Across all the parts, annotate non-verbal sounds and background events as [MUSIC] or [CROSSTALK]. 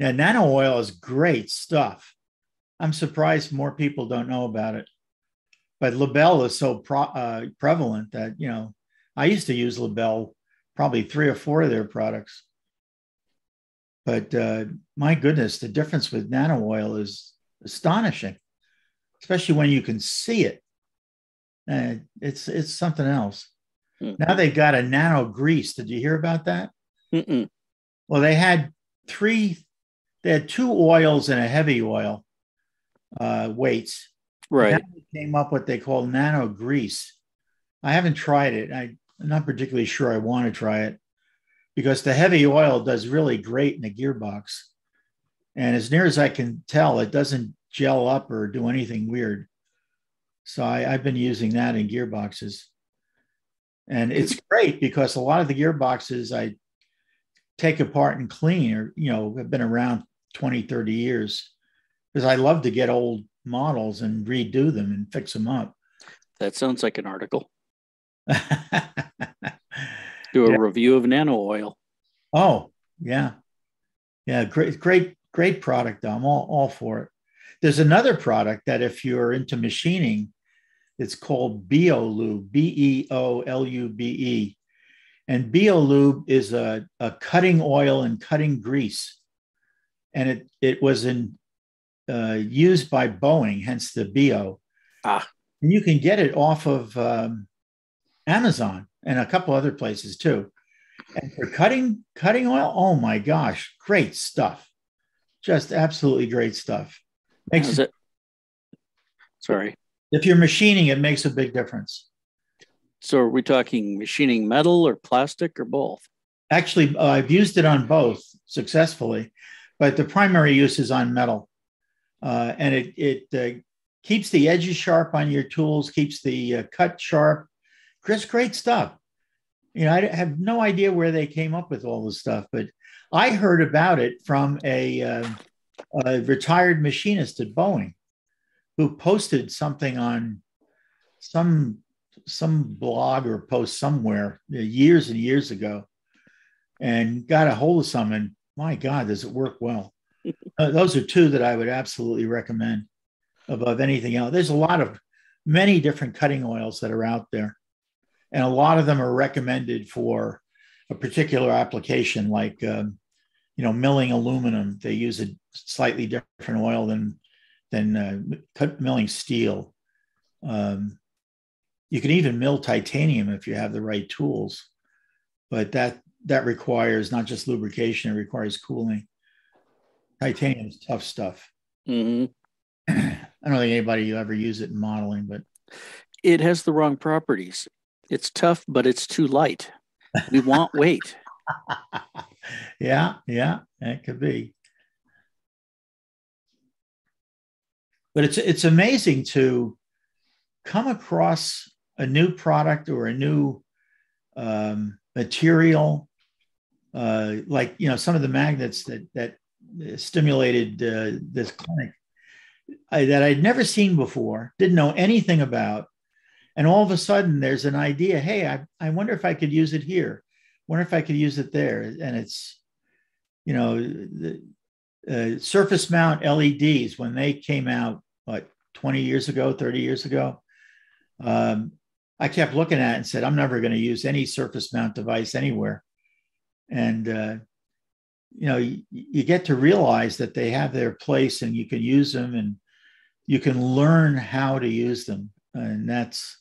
Yeah, nano oil is great stuff. I'm surprised more people don't know about it. But Labelle is so pro, uh, prevalent that, you know, I used to use Labelle, probably three or four of their products. But uh, my goodness, the difference with nano oil is astonishing, especially when you can see it. Uh, it's it's something else. Mm-hmm. Now they've got a nano grease. Did you hear about that? Mm-mm. Well, they had three, they had two oils and a heavy oil uh, weights. Right. came up what they call nano grease. I haven't tried it. I, I'm not particularly sure I want to try it because the heavy oil does really great in the gearbox. And as near as I can tell, it doesn't gel up or do anything weird. So I, have been using that in gearboxes. And it's great because a lot of the gearboxes I take apart and clean or, you know, have been around 20, 30 years because I love to get old models and redo them and fix them up. That sounds like an article. [LAUGHS] Do a yeah. review of nano oil. Oh, yeah. Yeah, great, great, great product. I'm all, all for it. There's another product that if you're into machining, it's called Boelube, B E O L U B E. And Boelube is a, a cutting oil and cutting grease. And it, it was in, uh, used by Boeing, hence the Boe. Ah. And you can get it off of um, Amazon and a couple other places too. And for cutting cutting oil, oh my gosh, great stuff. Just absolutely great stuff. Makes it. Sorry. If you're machining, it makes a big difference. So are we talking machining metal or plastic or both? Actually, uh, I've used it on both successfully, but the primary use is on metal. Uh, and it, it uh, keeps the edges sharp on your tools, keeps the uh, cut sharp, Chris, great stuff. You know, I have no idea where they came up with all this stuff, but I heard about it from a, uh, a retired machinist at Boeing who posted something on some some blog or post somewhere years and years ago and got a hold of some and my god does it work well? Uh, those are two that i would absolutely recommend above anything else. There's a lot of many different cutting oils that are out there and a lot of them are recommended for a particular application like um, you know milling aluminum. They use a slightly different oil than than uh, milling steel. Um, you can even mill titanium if you have the right tools but that that requires not just lubrication it requires cooling titanium is tough stuff mm-hmm. [CLEARS THROAT] i don't think anybody ever use it in modeling but it has the wrong properties it's tough, but it's too light. We want weight. [LAUGHS] yeah, yeah, it could be. But it's it's amazing to come across a new product or a new um, material, uh, like you know some of the magnets that that stimulated uh, this clinic I, that I'd never seen before, didn't know anything about, and all of a sudden there's an idea hey i, I wonder if i could use it here. Wonder if i could use it there. And it's you know the uh, surface mount leds when they came out what 20 years ago 30 years ago um, i kept looking at it and said i'm never going to use any surface mount device anywhere and uh, you know you, you get to realize that they have their place and you can use them and you can learn how to use them and that's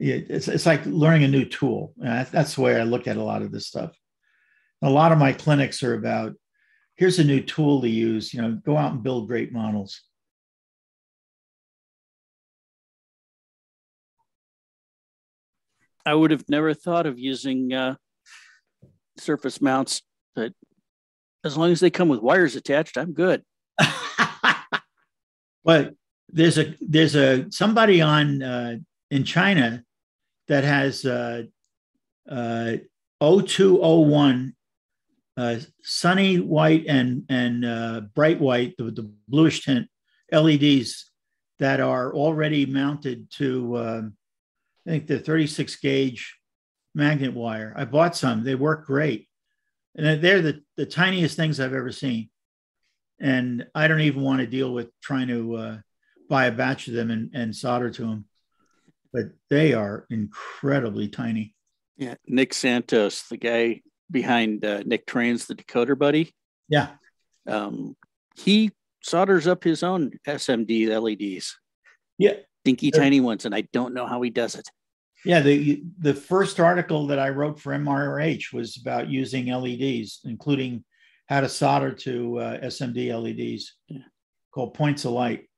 it's, it's like learning a new tool. That's the way I look at a lot of this stuff. A lot of my clinics are about here's a new tool to use, you know, go out and build great models. I would have never thought of using uh, surface mounts, but as long as they come with wires attached, I'm good. [LAUGHS] but there's a there's a somebody on uh, in China that has uh, uh, 0201 uh, sunny white and and uh, bright white, the, the, bluish tint LEDs that are already mounted to um, I think the 36 gauge magnet wire. I bought some; they work great, and they're the the tiniest things I've ever seen. and I don't even want to deal with trying to uh, buy a batch of them and, and solder to them. But they are incredibly tiny. Yeah, Nick Santos, the guy behind uh, Nick Trains, the decoder buddy. Yeah, um, he solders up his own SMD LEDs. Yeah, dinky tiny ones, and I don't know how he does it. Yeah, the the first article that I wrote for MRH was about using LEDs, including how to solder to uh, SMD LEDs, yeah. called Points of Light.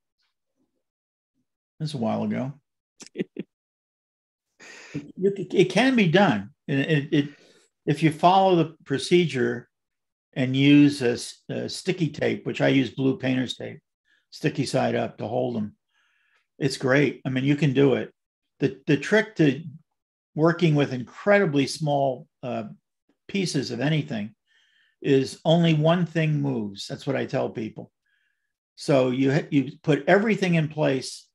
That's a while ago. [LAUGHS] it, it, can be done. It, it, if you follow the procedure and use a, a sticky tape, which I use blue painter's tape, sticky side up to hold them, it's great. I mean, you can do it the the trick to working with incredibly small uh, pieces of anything is only one thing moves. That's what I tell people. So you you put everything in place,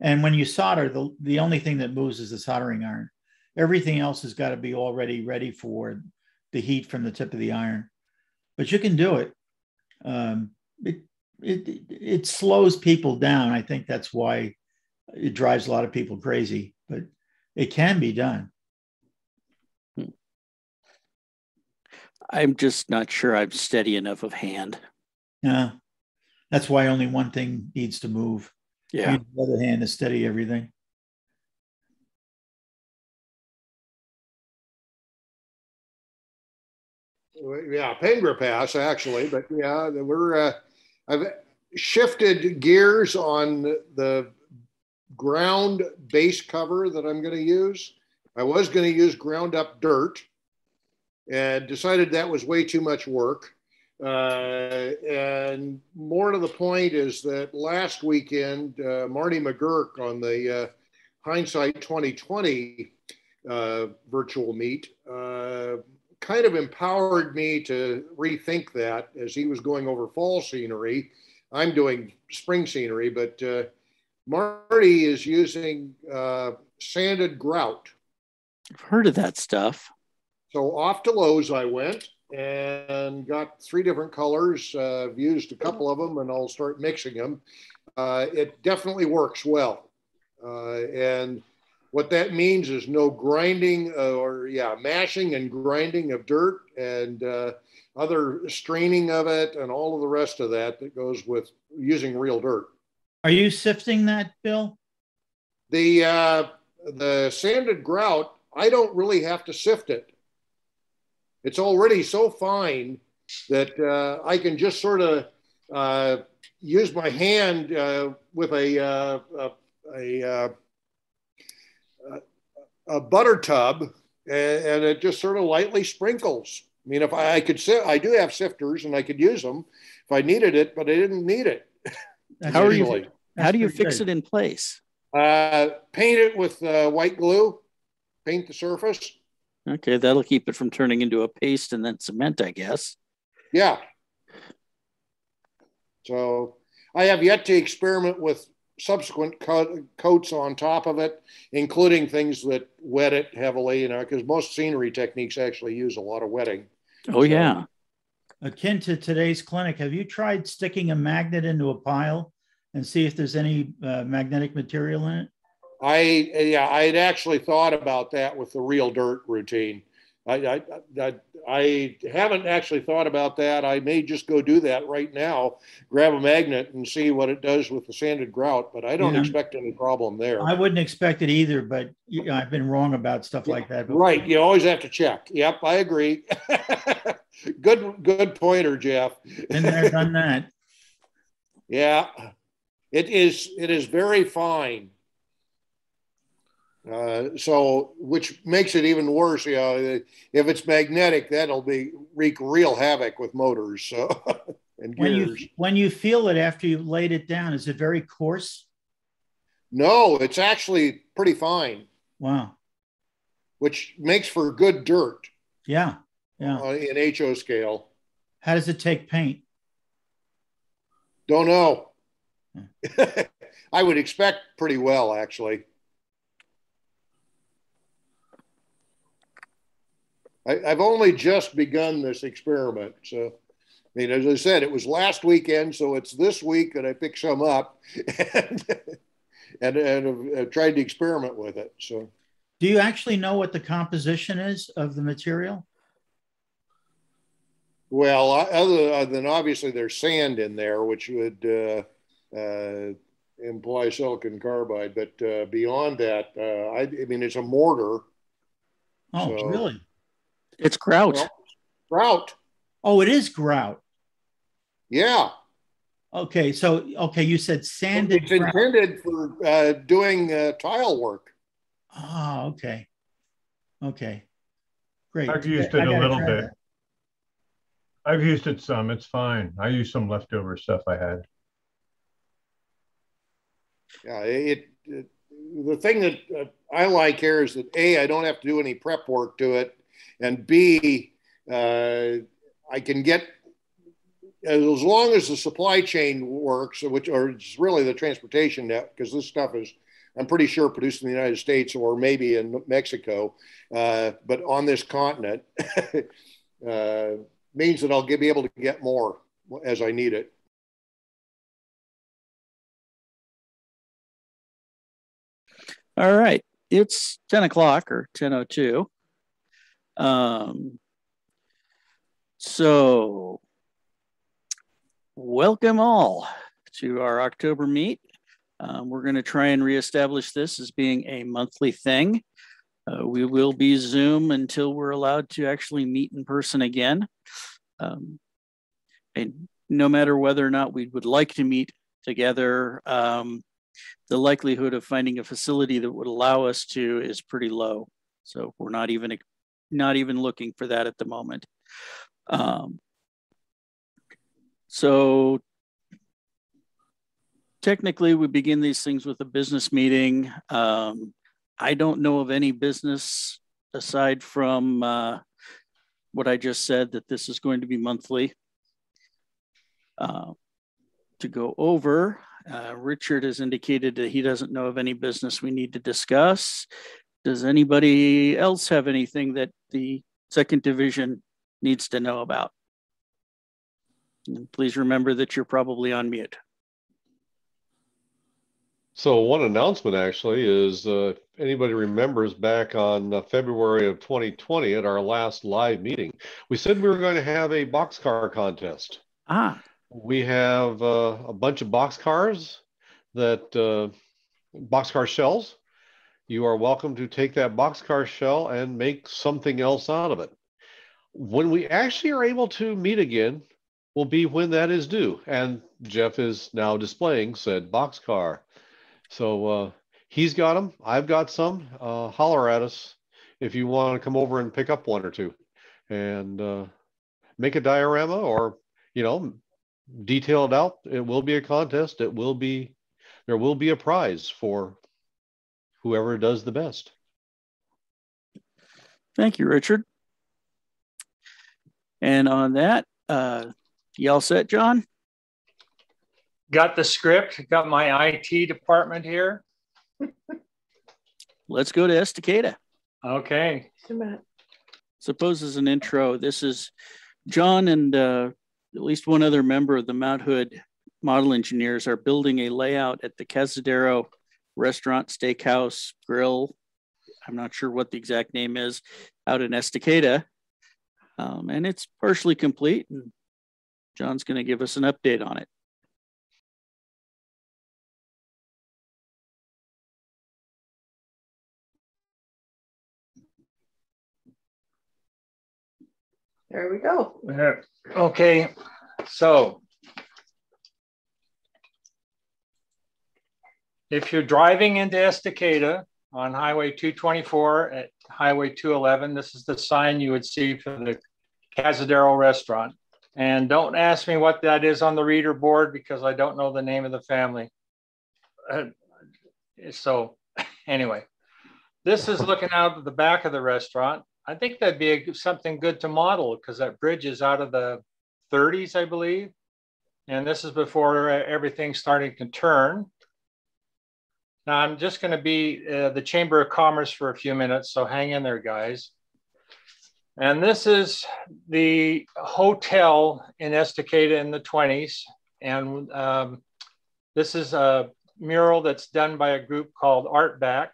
and when you solder, the the only thing that moves is the soldering iron. Everything else has got to be already ready for the heat from the tip of the iron. But you can do it. Um, it, it it slows people down. I think that's why it drives a lot of people crazy, but it can be done. I'm just not sure I'm steady enough of hand. Yeah. That's why only one thing needs to move. Yeah. The other hand to steady everything. Yeah, Pengra Pass actually, but yeah, we're uh, I've shifted gears on the ground base cover that I'm going to use. I was going to use ground up dirt and decided that was way too much work. Uh, and more to the point is that last weekend, uh, Marty McGuirk on the uh, Hindsight 2020 uh, virtual meet uh, kind of empowered me to rethink that as he was going over fall scenery. I'm doing spring scenery, but uh, Marty is using uh, sanded grout. I've heard of that stuff. So off to Lowe's I went and got three different colors. Uh, I've used a couple of them and I'll start mixing them. Uh, it definitely works well. Uh, and what that means is no grinding uh, or, yeah, mashing and grinding of dirt and uh, other straining of it and all of the rest of that that goes with using real dirt. Are you sifting that, Bill? The uh, the sanded grout, I don't really have to sift it. It's already so fine that uh, I can just sort of uh, use my hand uh, with a uh, a, a, uh, a, butter tub, and, and, it just sort of lightly sprinkles. I mean, if I, I could I do have sifters, and I could use them if I needed it, but I didn't need it. [LAUGHS] How are you? How do you fix good. it in place? Uh, paint it with uh, white glue. Paint the surface. Okay, that'll keep it from turning into a paste and then cement, I guess. Yeah. So I have yet to experiment with subsequent co- coats on top of it, including things that wet it heavily, you know, because most scenery techniques actually use a lot of wetting. Oh, so, yeah. Akin to today's clinic, have you tried sticking a magnet into a pile and see if there's any uh, magnetic material in it? I yeah, I had actually thought about that with the real dirt routine. I, I, I, I, haven't actually thought about that. I may just go do that right now, grab a magnet and see what it does with the sanded grout, but I don't yeah. expect any problem there. I wouldn't expect it either, but you know, I've been wrong about stuff like that. Before. Right. You always have to check. Yep. I agree. [LAUGHS] good, good pointer, Geoff. Been there, done that. [LAUGHS] yeah. It is it is very fine. Uh, so, which makes it even worse. You know, if it's magnetic, that'll be wreak real havoc with motors. So, [LAUGHS] and when gears. you when you feel it after you've laid it down, is it very coarse? No, it's actually pretty fine. Wow. Which makes for good dirt. Yeah, yeah. Uh, in HO scale. How does it take paint? Don't know. [LAUGHS] I would expect pretty well, actually. I, have only just begun this experiment, so I mean, as I said, it was last weekend, so it's this week that I picked some up and [LAUGHS] and, and have tried to experiment with it. So, do you actually know what the composition is of the material? Well, other than obviously there's sand in there, which would uh, uh, imply silicon carbide, but uh, beyond that, uh, I, I, mean, it's a mortar. Oh, so, really? It's grout. Well, grout. Oh, it is grout. Yeah. Okay, so okay, you said sanded. It's grout. intended for uh, doing uh, tile work. Oh, okay. Okay, great. I've used it a little bit. That. I've used it some. It's fine. I used some leftover stuff I had. Yeah, it, it the thing that uh, I like here is that a I don't have to do any prep work to it, and b uh, I can get as long as the supply chain works, which or it's really the transportation net, because this stuff is I'm pretty sure produced in the United States or maybe in Mexico, uh, but on this continent. [LAUGHS] uh, means that I'll be able to get more as I need it. All right, it's 10 o'clock or 10.02. Um, so welcome all to our October meet. Um, we're going to try and reestablish this as being a monthly thing. Uh, we will be Zoom until we're allowed to actually meet in person again. Um, and no matter whether or not we would like to meet together, um, the likelihood of finding a facility that would allow us to is pretty low. So we're not even not even looking for that at the moment. Um, so technically, we begin these things with a business meeting. Um, I don't know of any business aside from uh, what I just said that this is going to be monthly. Uh, to go over, uh, Richard has indicated that he doesn't know of any business we need to discuss. Does anybody else have anything that the second division needs to know about? And please remember that you're probably on mute. So one announcement actually is uh, if anybody remembers back on uh, February of 2020 at our last live meeting, we said we were going to have a boxcar contest. Ah. We have uh, a bunch of boxcars that uh, boxcar shells. You are welcome to take that boxcar shell and make something else out of it. When we actually are able to meet again, will be when that is due. And Jeff is now displaying said boxcar. So uh, he's got them. I've got some. Uh, holler at us if you want to come over and pick up one or two, and uh, make a diorama or you know detail it out. It will be a contest. It will be there will be a prize for whoever does the best. Thank you, Richard. And on that, uh, y'all set, John? got the script, got my IT department here. [LAUGHS] Let's go to Estacada. Okay. Suppose as an intro, this is John and uh, at least one other member of the Mount Hood model engineers are building a layout at the Cazadero restaurant, steakhouse, grill. I'm not sure what the exact name is out in Estacada. Um, and it's partially complete. And John's going to give us an update on it. There we go. Okay, so if you're driving into Estacada on Highway 224 at Highway 211, this is the sign you would see for the Cazadero restaurant. And don't ask me what that is on the reader board because I don't know the name of the family. Uh, so [LAUGHS] anyway, this is looking out of the back of the restaurant. I think that'd be a, something good to model because that bridge is out of the 30s, I believe. And this is before everything started to turn. Now I'm just going to be uh, the Chamber of Commerce for a few minutes, so hang in there, guys. And this is the hotel in Estacada in the 20s. And um, this is a mural that's done by a group called Art Back.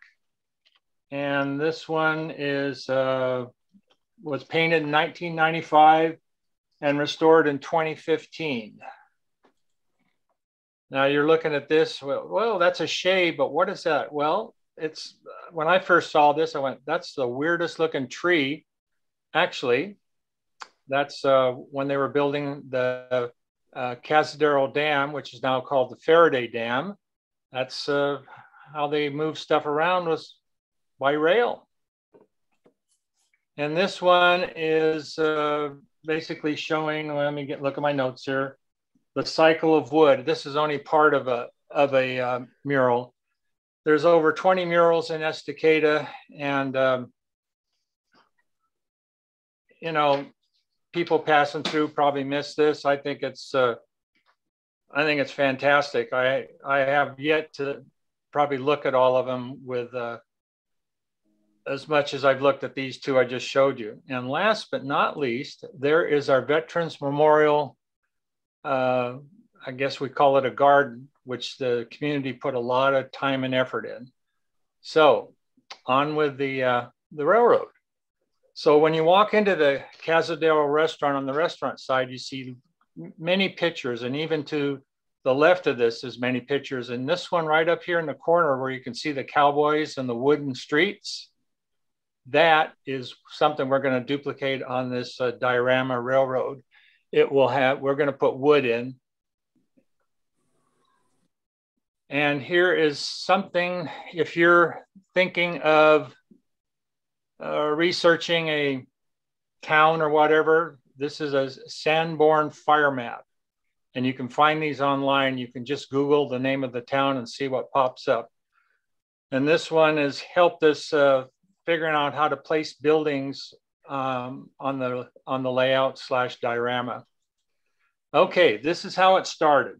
And this one is uh, was painted in 1995 and restored in 2015. Now you're looking at this, well, well, that's a shade, but what is that? Well, it's when I first saw this, I went, that's the weirdest looking tree. Actually, that's uh, when they were building the uh, Cazadero Dam, which is now called the Faraday Dam. That's uh, how they move stuff around was by rail. And this one is uh, basically showing, let me get look at my notes here, the cycle of wood. This is only part of a, of a uh, mural. There's over 20 murals in Estacada and um, you know, people passing through probably miss this. I think it's, uh, I think it's fantastic. I, I have yet to probably look at all of them with uh, as much as I've looked at these two I just showed you. And last but not least, there is our Veterans Memorial. Uh, I guess we call it a garden, which the community put a lot of time and effort in. So on with the, uh, the railroad. So when you walk into the Cazadero restaurant on the restaurant side, you see many pictures and even to the left of this is many pictures. And this one right up here in the corner where you can see the cowboys and the wooden streets, that is something we're going to duplicate on this uh, diorama railroad. It will have, we're going to put wood in. And here is something, if you're thinking of uh, researching a town or whatever, this is a Sanborn fire map. And you can find these online. You can just Google the name of the town and see what pops up. And this one has helped us uh, figuring out how to place buildings um, on the on the layout slash diorama. Okay, this is how it started.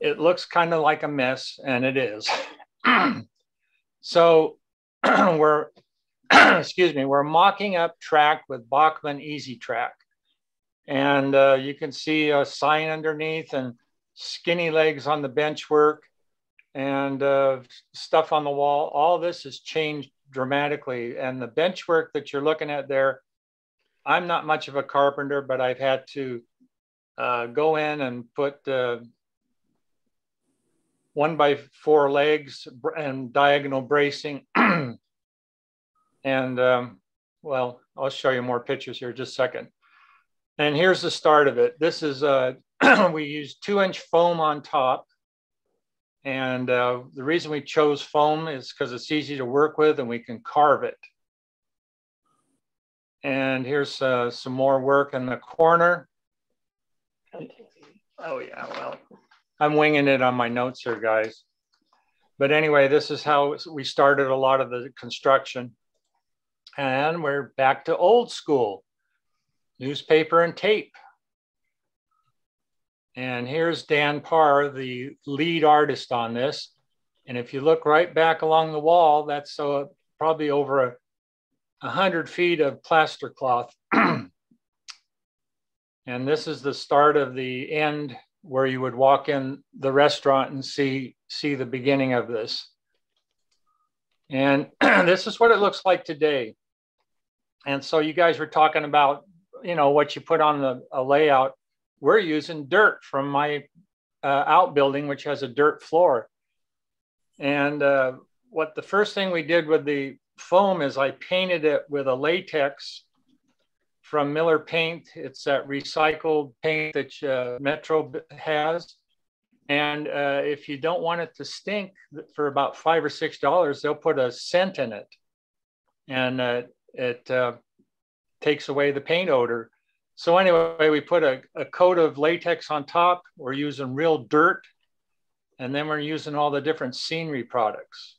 It looks kind of like a mess, and it is. [CLEARS THROAT] so [CLEARS THROAT] we're [CLEARS THROAT] excuse me, we're mocking up track with Bachmann E-Z Track. And uh, you can see a sign underneath and skinny legs on the bench work and uh, stuff on the wall. All this has changed dramatically. And the bench work that you're looking at there, I'm not much of a carpenter, but I've had to uh, go in and put uh, one by four legs and diagonal bracing. [CLEARS THROAT] and um, well, I'll show you more pictures here just a second. And here's the start of it. This is, uh, [CLEARS THROAT] we use two inch foam on top. And uh, the reason we chose foam is because it's easy to work with and we can carve it. And here's uh, some more work in the corner. Oh yeah, well, I'm winging it on my notes here, guys. But anyway, this is how we started a lot of the construction. And we're back to old school newspaper and tape. And here's Dan Parr, the lead artist on this. And if you look right back along the wall, that's uh, probably over a, a hundred feet of plaster cloth. [CLEARS THROAT] and this is the start of the end where you would walk in the restaurant and see, see the beginning of this. And [CLEARS THROAT] this is what it looks like today. And so you guys were talking about you know what you put on the layout we're using dirt from my uh, outbuilding which has a dirt floor. And uh, what the first thing we did with the foam is i painted it with a latex from miller paint. It's that recycled paint that uh, metro has. And uh, if you don't want it to stink for about five or six dollars they'll put a scent in it. And uh, it uh, takes away the paint odor. So anyway, we put a, a coat of latex on top. We're using real dirt. And then we're using all the different scenery products.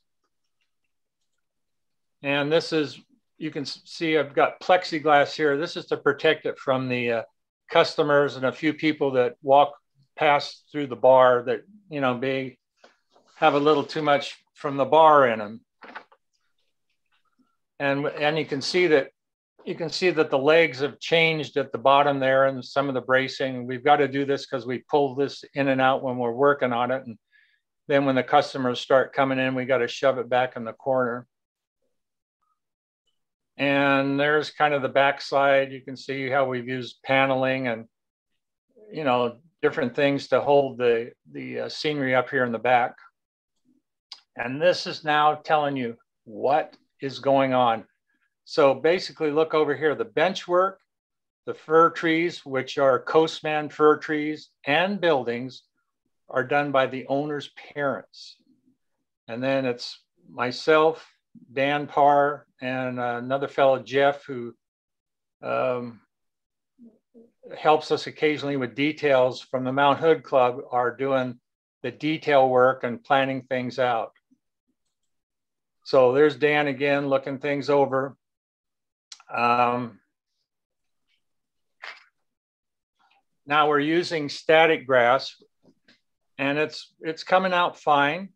And this is, you can see I've got plexiglass here. This is to protect it from the uh, customers and a few people that walk past through the bar that, you know, may have a little too much from the bar in them. And, and you can see that you can see that the legs have changed at the bottom there and some of the bracing. We've got to do this because we pull this in and out when we're working on it. And then when the customers start coming in, we got to shove it back in the corner. And there's kind of the backside. You can see how we've used paneling and, you know, different things to hold the, the uh, scenery up here in the back. And this is now telling you what is going on. So basically look over here, the bench work, the fir trees, which are Coastman fir trees and buildings are done by the owner's parents. And then it's myself, Dan Parr, and another fellow, Jeff, who um, helps us occasionally with details from the Mount Hood Club, are doing the detail work and planning things out. So there's Dan again looking things over. Um, now we're using static grass and it's it's coming out fine.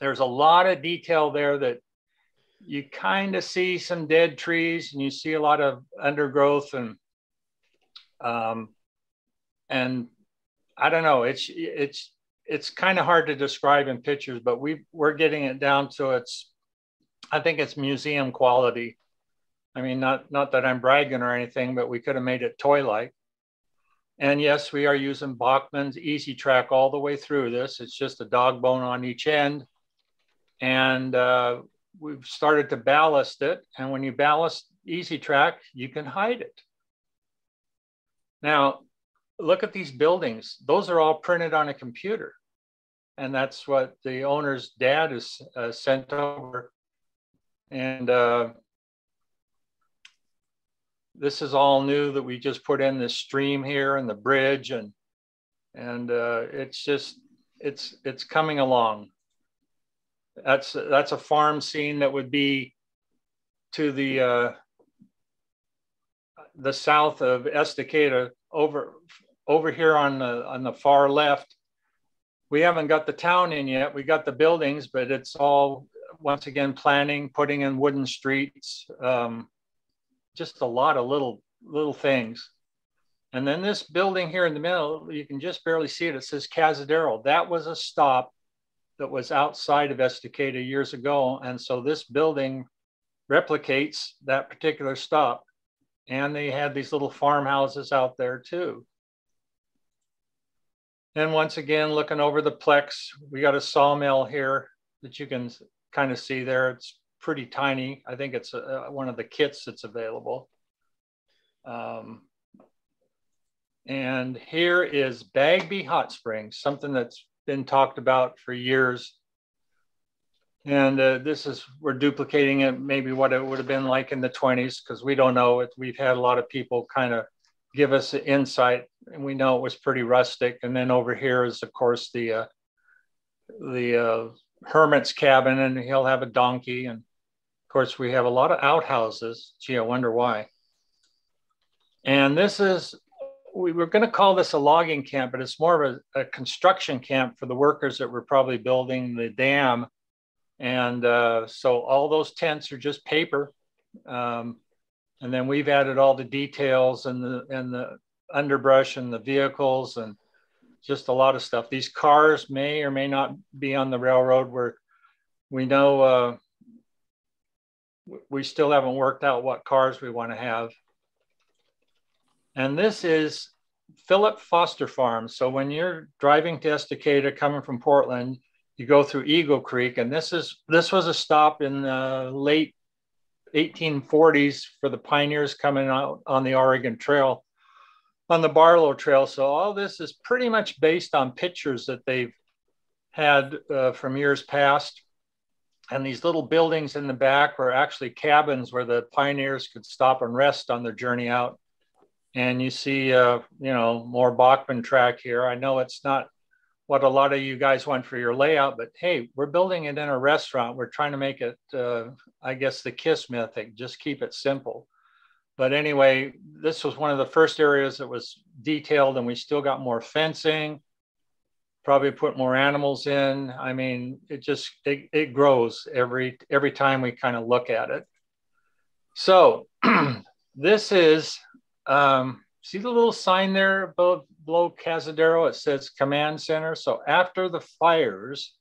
There's a lot of detail there that you kind of see some dead trees and you see a lot of undergrowth and um, and I don't know it's it's it's kind of hard to describe in pictures but we we're getting it down to its I think it's museum quality I mean not not that I'm bragging or anything but we could have made it toy like and yes we are using Bachmann's easy track all the way through this it's just a dog bone on each end and uh, we've started to ballast it. And when you ballast E-Z Track, you can hide it. Now, look at these buildings. Those are all printed on a computer. And that's what the owner's dad has uh, sent over. And uh, this is all new that we just put in this stream here and the bridge and and uh, it's just it's it's coming along that's that's a farm scene that would be to the uh, the south of Estacada, over over here on the on the far left. We haven't got the town in yet. We got the buildings, but it's all once again planning, putting in wooden streets, um, just a lot of little little things. And then this building here in the middle, you can just barely see it. It says Cazadero. That was a stop that was outside of Estacada years ago. And so this building replicates that particular stop. And they had these little farmhouses out there too. And once again, looking over the plex, we got a sawmill here that you can kind of see there. It's pretty tiny. I think it's a, one of the kits that's available. Um, and here is Bagby Hot Springs, something that's been talked about for years. And uh, this is, we're duplicating it, maybe what it would have been like in the 20s, because we don't know it. We've had a lot of people kind of give us insight, and we know it was pretty rustic. And then over here is, of course, the uh, the uh, hermit's cabin, and he'll have a donkey. And course, we have a lot of outhouses. Gee, I wonder why. And this is we were going to call this a logging camp, but it's more of a, a, construction camp for the workers that were probably building the dam. And uh, so all those tents are just paper. Um, and then we've added all the details and the and the underbrush and the vehicles and just a lot of stuff. These cars may or may not be on the railroad. Where we know uh, we still haven't worked out what cars we want to have. And this is Philip Foster Farm. So when you're driving to Estacada coming from Portland, you go through Eagle Creek, and this is this was a stop in the late 1840s for the pioneers coming out on the Oregon Trail, on the Barlow Trail. So all this is pretty much based on pictures that they've had uh, from years past. And these little buildings in the back were actually cabins where the pioneers could stop and rest on their journey out and you see, uh, you know, more Bachmann track here. I know it's not what a lot of you guys want for your layout, but hey, we're building it in a restaurant. We're trying to make it, uh, I guess, the KISS method, just keep it simple. But anyway, this was one of the first areas that was detailed, and we still got more fencing, probably put more animals in. I mean, it just it, it grows every every time we kind of look at it. So [CLEARS THROAT] this is um, see the little sign there above below Cazadero. It says Command Center. So after the fires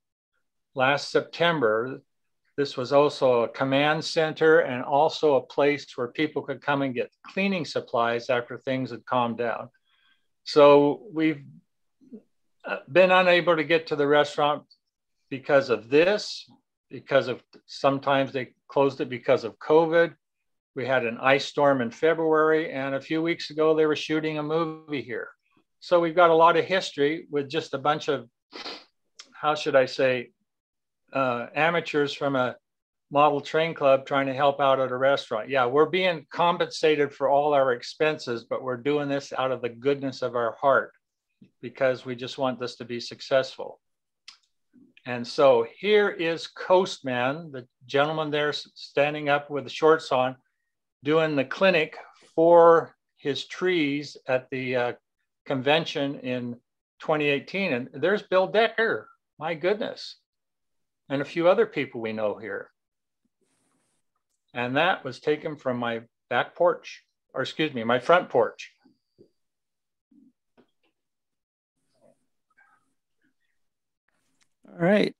last September, this was also a command center and also a place where people could come and get cleaning supplies after things had calmed down. So we've been unable to get to the restaurant because of this, because of sometimes they closed it because of COVID. We had an ice storm in February, and a few weeks ago, they were shooting a movie here. So we've got a lot of history with just a bunch of, how should I say, uh, amateurs from a model train club trying to help out at a restaurant. Yeah, we're being compensated for all our expenses, but we're doing this out of the goodness of our heart because we just want this to be successful. And so here is Coastman, the gentleman there standing up with the shorts on, doing the clinic for his trees at the uh, convention in 2018. And there's Bill Decker, my goodness, and a few other people we know here. And that was taken from my back porch, or excuse me, my front porch. All right.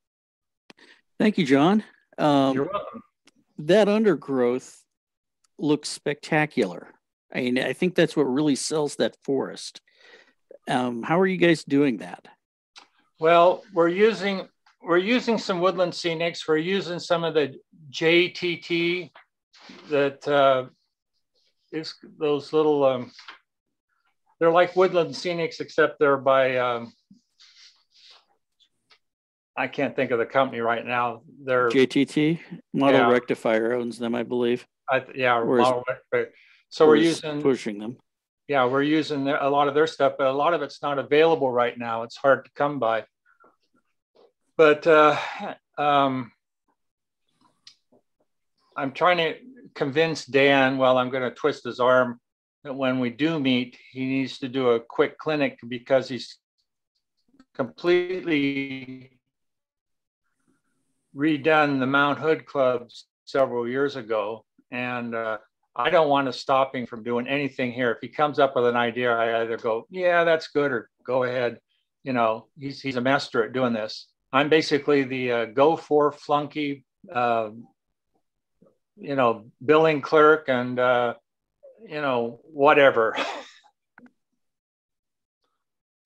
Thank you, John. Um, You're welcome. That undergrowth looks spectacular. I mean, I think that's what really sells that forest. Um, how are you guys doing that? Well, we're using we're using some woodland scenics. We're using some of the JTT that uh, is those little. Um, they're like woodland scenics, except they're by. Um, I can't think of the company right now. They're JTT Model yeah. Rectifier owns them, I believe. I, yeah, model rectifier. So we're using pushing them. Yeah, we're using a lot of their stuff, but a lot of it's not available right now. It's hard to come by. But uh, um, I'm trying to convince Dan, well, I'm going to twist his arm, that when we do meet, he needs to do a quick clinic because he's completely redone the Mount Hood Club several years ago. And uh, I don't want to stop him from doing anything here. If he comes up with an idea, I either go, yeah, that's good, or go ahead. You know, he's, he's a master at doing this. I'm basically the uh, go for flunky, uh, you know, billing clerk and, uh, you know, whatever. [LAUGHS]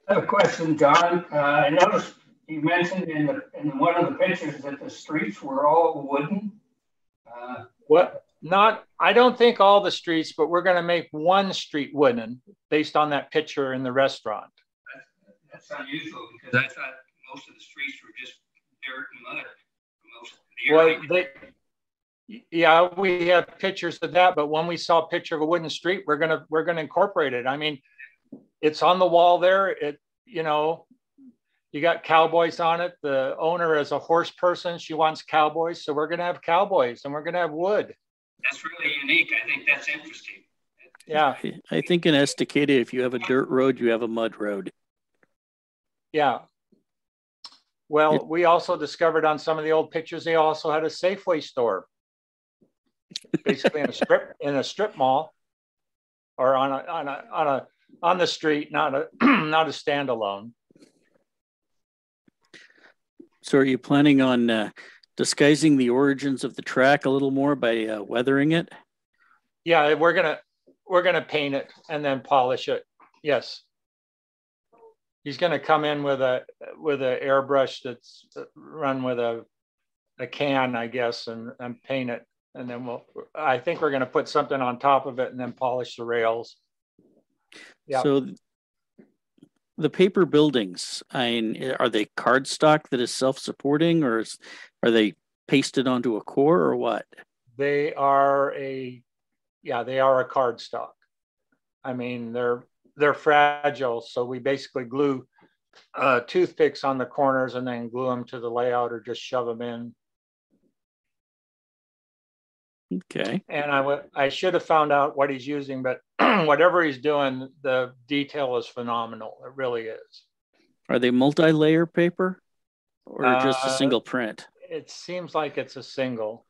I have a question, John. Uh, I noticed you mentioned in, the, in one of the pictures that the streets were all wooden. Uh, what? Not, I don't think all the streets, but we're going to make one street wooden based on that picture in the restaurant. That's, that's unusual because I thought most of the streets were just dirt and mud. Most the well, they, yeah, we have pictures of that, but when we saw a picture of a wooden street, we're gonna we're gonna incorporate it. I mean, it's on the wall there. It you know, you got cowboys on it. The owner is a horse person. She wants cowboys, so we're gonna have cowboys and we're gonna have wood. That's really unique. I think that's interesting. Yeah, I think in Estacada, if you have a dirt road, you have a mud road. Yeah, well, we also discovered on some of the old pictures they also had a Safeway store, basically in a strip in a strip mall, or on a on a on a on the street, not a [CLEARS THROAT] not a standalone. So, are you planning on uh, disguising the origins of the track a little more by uh, weathering it? Yeah, we're gonna we're gonna paint it and then polish it. Yes he's going to come in with a with an airbrush that's run with a a can, I guess, and and paint it, and then we'll. I think we're going to put something on top of it and then polish the rails. Yeah. So the paper buildings, I mean, are they cardstock that is self-supporting, or is, are they pasted onto a core, or what? They are a, yeah, they are a cardstock. I mean, they're they're fragile. So we basically glue uh, toothpicks on the corners and then glue them to the layout or just shove them in. Okay. And I, w- I should have found out what he's using, but [CLEARS THROAT] whatever he's doing, the detail is phenomenal. It really is. Are they multi-layer paper or just a Uh, single print? It seems like it's a single.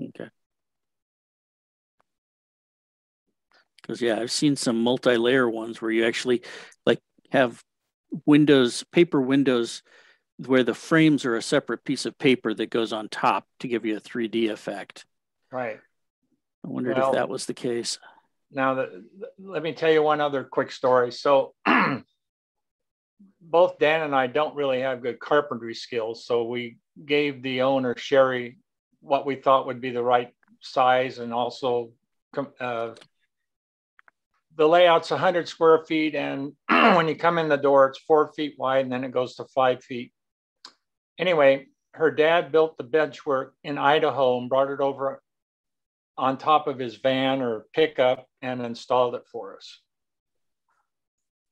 Okay. Because yeah, I've seen some multi-layer ones where you actually like have windows, paper windows, where the frames are a separate piece of paper that goes on top to give you a 3D effect. Right. I wondered Well- if that was the case. Now, the, let me tell you one other quick story. So, [CLEARS THROAT] both Dan and I don't really have good carpentry skills. So, we gave the owner, Sherry, what we thought would be the right size and also uh, the layout's 100 square feet. And [CLEARS THROAT] when you come in the door, it's four feet wide and then it goes to five feet. Anyway, her dad built the benchwork in Idaho and brought it over on top of his van or pickup and installed it for us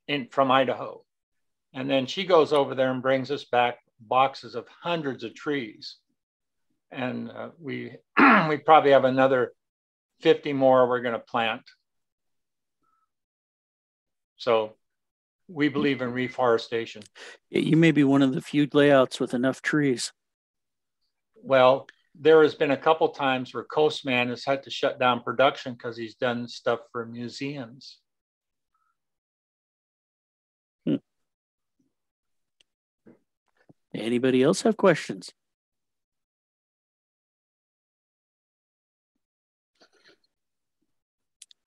in from Idaho. And then she goes over there and brings us back boxes of hundreds of trees. And uh, we [CLEARS THROAT] we probably have another 50 more we're going to plant. So we believe in reforestation. You may be one of the few layouts with enough trees. Well, there has been a couple times where Coastman has had to shut down production because he's done stuff for museums. Anybody else have questions?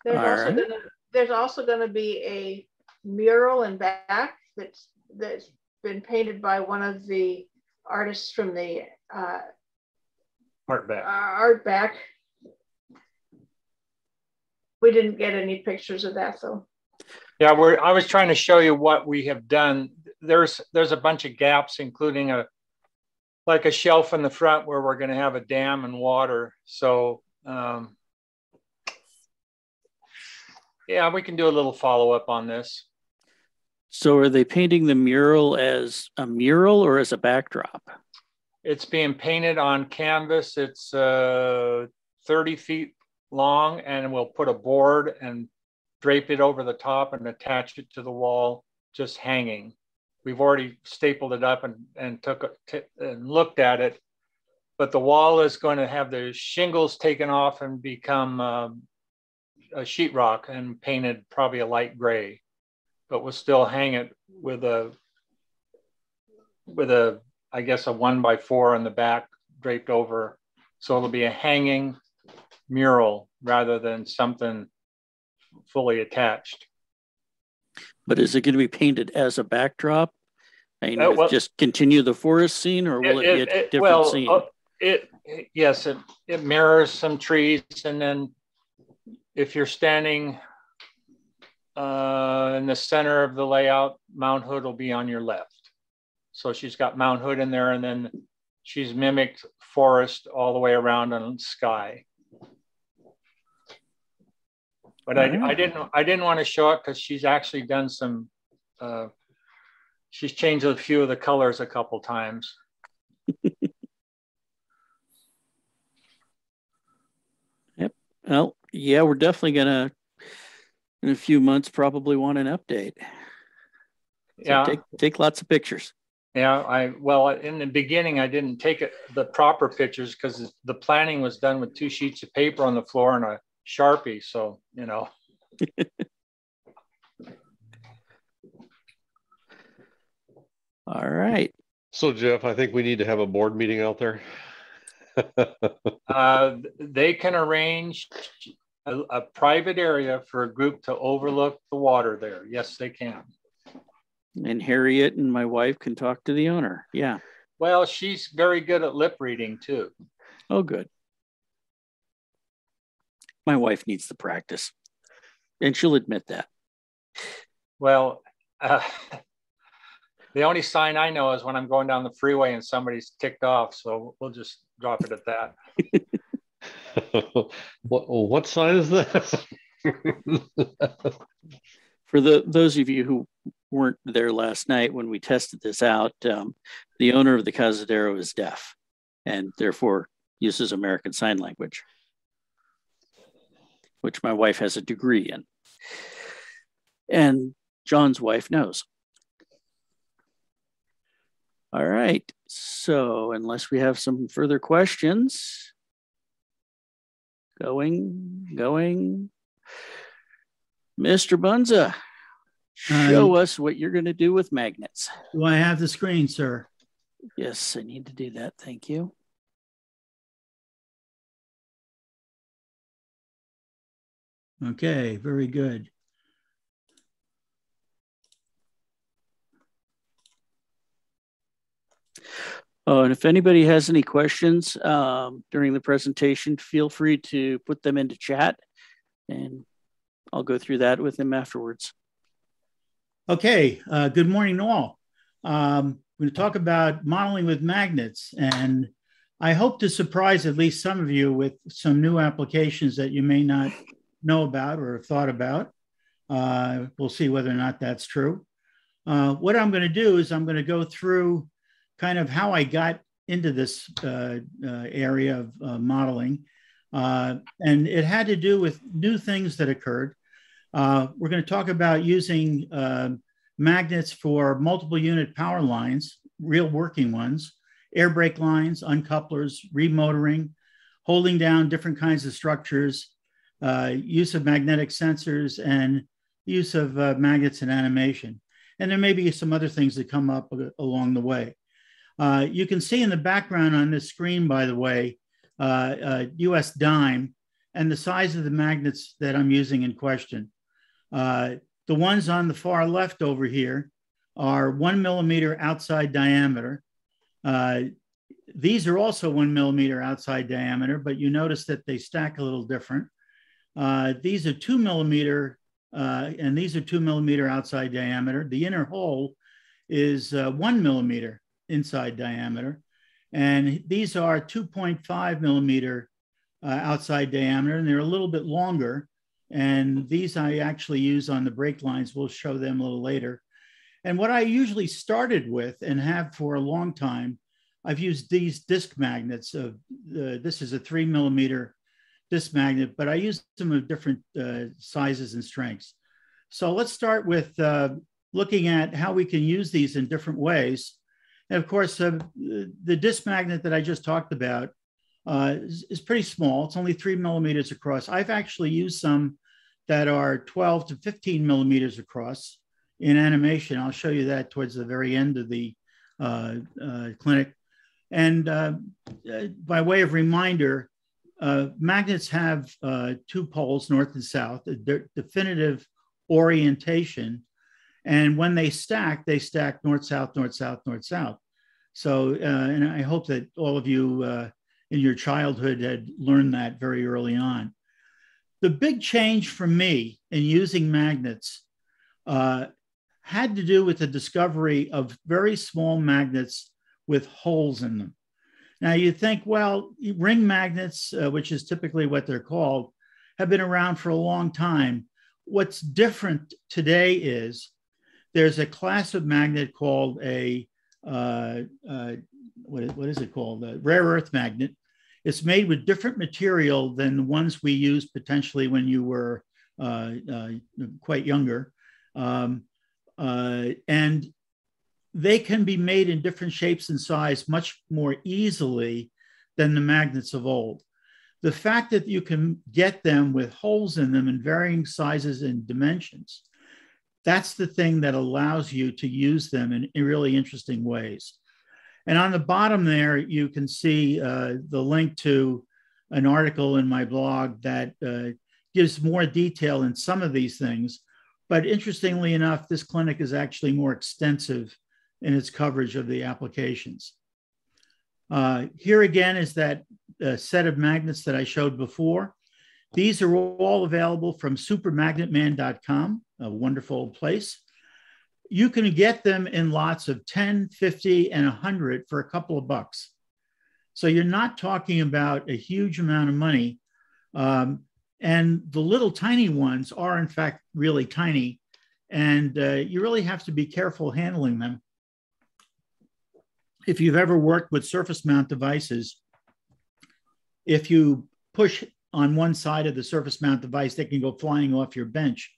There's All also right. gonna, there's also gonna be a mural in back that's, that's been painted by one of the artists from the uh, Art back. art back. We didn't get any pictures of that, though. Yeah, we're, I was trying to show you what we have done. There's there's a bunch of gaps, including a like a shelf in the front where we're going to have a dam and water. So um, yeah, we can do a little follow up on this. So are they painting the mural as a mural or as a backdrop? It's being painted on canvas. It's uh, 30 feet long, and we'll put a board and drape it over the top and attach it to the wall, just hanging. We've already stapled it up and, and took a, t- and looked at it, but the wall is going to have the shingles taken off and become um, a sheetrock and painted probably a light gray, but we'll still hang it with a with a I guess a one by four on the back draped over. So it'll be a hanging mural rather than something fully attached. But is it going to be painted as a backdrop? I mean, Uh, well- just continue the forest scene, or will it, be a different well, scene? uh, it, it- yes, it, it mirrors some trees, and then if you're standing uh, in the center of the layout, Mount Hood will be on your left. So she's got Mount Hood in there, and then she's mimicked forest all the way around on sky. But I, I didn't I didn't want to show it because she's actually done some. Uh, she's changed a few of the colors a couple times. [LAUGHS] Yep. Well, yeah, we're definitely gonna in a few months probably want an update. So Yeah. take take lots of pictures. Yeah, I well in the beginning I didn't take it the proper pictures because the planning was done with two sheets of paper on the floor and a sharpie. So you know, [LAUGHS] All right. So Geoff, I think we need to have a board meeting out there. [LAUGHS] uh, they can arrange a, a private area for a group to overlook the water there. Yes, they can. And Harriet and my wife can talk to the owner. Yeah. Well, she's very good at lip reading too. Oh, good. My wife needs the practice, and she'll admit that. Well, uh, [LAUGHS] the only sign I know is when I'm going down the freeway and somebody's ticked off. So we'll just drop it at that. [LAUGHS] [LAUGHS] what, what sign is that? For the those of you who weren't there last night when we tested this out, um, the owner of the Cazadero is deaf, and therefore uses American Sign Language, which my wife has a degree in, and John's wife knows. All right. So unless we have some further questions, going, going. Mr. Bunza, show us what you're going to do with magnets. Do I have the screen, sir? Yes, I need to do that. Thank you. Okay, very good. Oh, and if anybody has any questions um, during the presentation, feel free to put them into chat and I'll go through that with them afterwards. Okay, uh, good morning to all. Um, we're going to talk about modeling with magnets, and I hope to surprise at least some of you with some new applications that you may not know about or have thought about. Uh, we'll see whether or not that's true. Uh, what I'm going to do is I'm going to go through kind of how I got into this uh, uh, area of uh, modeling. And it had to do with new things that occurred. Uh, we're going to talk about using uh, magnets for multiple unit power lines, real working ones, air brake lines, uncouplers, remotoring, holding down different kinds of structures, use of magnetic sensors, and use of magnets in animation. And there may be some other things that come up along the way. Uh, you can see in the background on this screen, by the way, uh, uh, US dime and the size of the magnets that I'm using in question. Uh, the ones on the far left over here are one millimeter outside diameter. Uh, these are also one millimeter outside diameter, but you notice that they stack a little different. Uh, these are two millimeter, and these are two millimeter outside diameter. The inner hole is one millimeter inside diameter. And these are 2.5 millimeter uh, outside diameter, and they're a little bit longer. And these I actually use on the brake lines. We'll show them a little later. And what I usually started with and have for a long time, I've used these disc magnets. Of uh, this is a three millimeter disc magnet, but I use them of different uh, sizes and strengths. So let's start with uh, looking at how we can use these in different ways. And of course, uh, the disc magnet that I just talked about uh, is, is, pretty small. It's only three millimeters across. I've actually used some that are 12 to 15 millimeters across in animation. I'll show you that towards the very end of the uh, uh clinic. And uh, uh, by way of reminder, magnets have two poles, north and south, a de definitive orientation and when they stack, they stack north, south, north, south, north, south. So, uh, and I hope that all of you uh, in your childhood had learned that very early on. The big change for me in using magnets uh, had to do with the discovery of very small magnets with holes in them. Now you think, well, ring magnets, uh, which is typically what they're called, have been around for a long time. What's different today is there's a class of magnet called a uh, uh, what, what is it called? A rare earth magnet. It's made with different material than the ones we used potentially when you were uh, uh quite younger. Um, uh, and they can be made in different shapes and size much more easily than the magnets of old. The fact that you can get them with holes in them in varying sizes and dimensions that's the thing that allows you to use them in, in really interesting ways. And on the bottom there, you can see uh, the link to an article in my blog that uh, gives more detail in some of these things. But interestingly enough, this clinic is actually more extensive in its coverage of the applications. Uh, here again is that uh, set of magnets that I showed before. These are all available from supermagnetman.com, a wonderful place. You can get them in lots of 10, 50, and 100 for a couple of bucks. So you're not talking about a huge amount of money. Um, and the little tiny ones are, in fact, really tiny. And uh, you really have to be careful handling them. If you've ever worked with surface mount devices, if you push on one side of the surface mount device, they can go flying off your bench.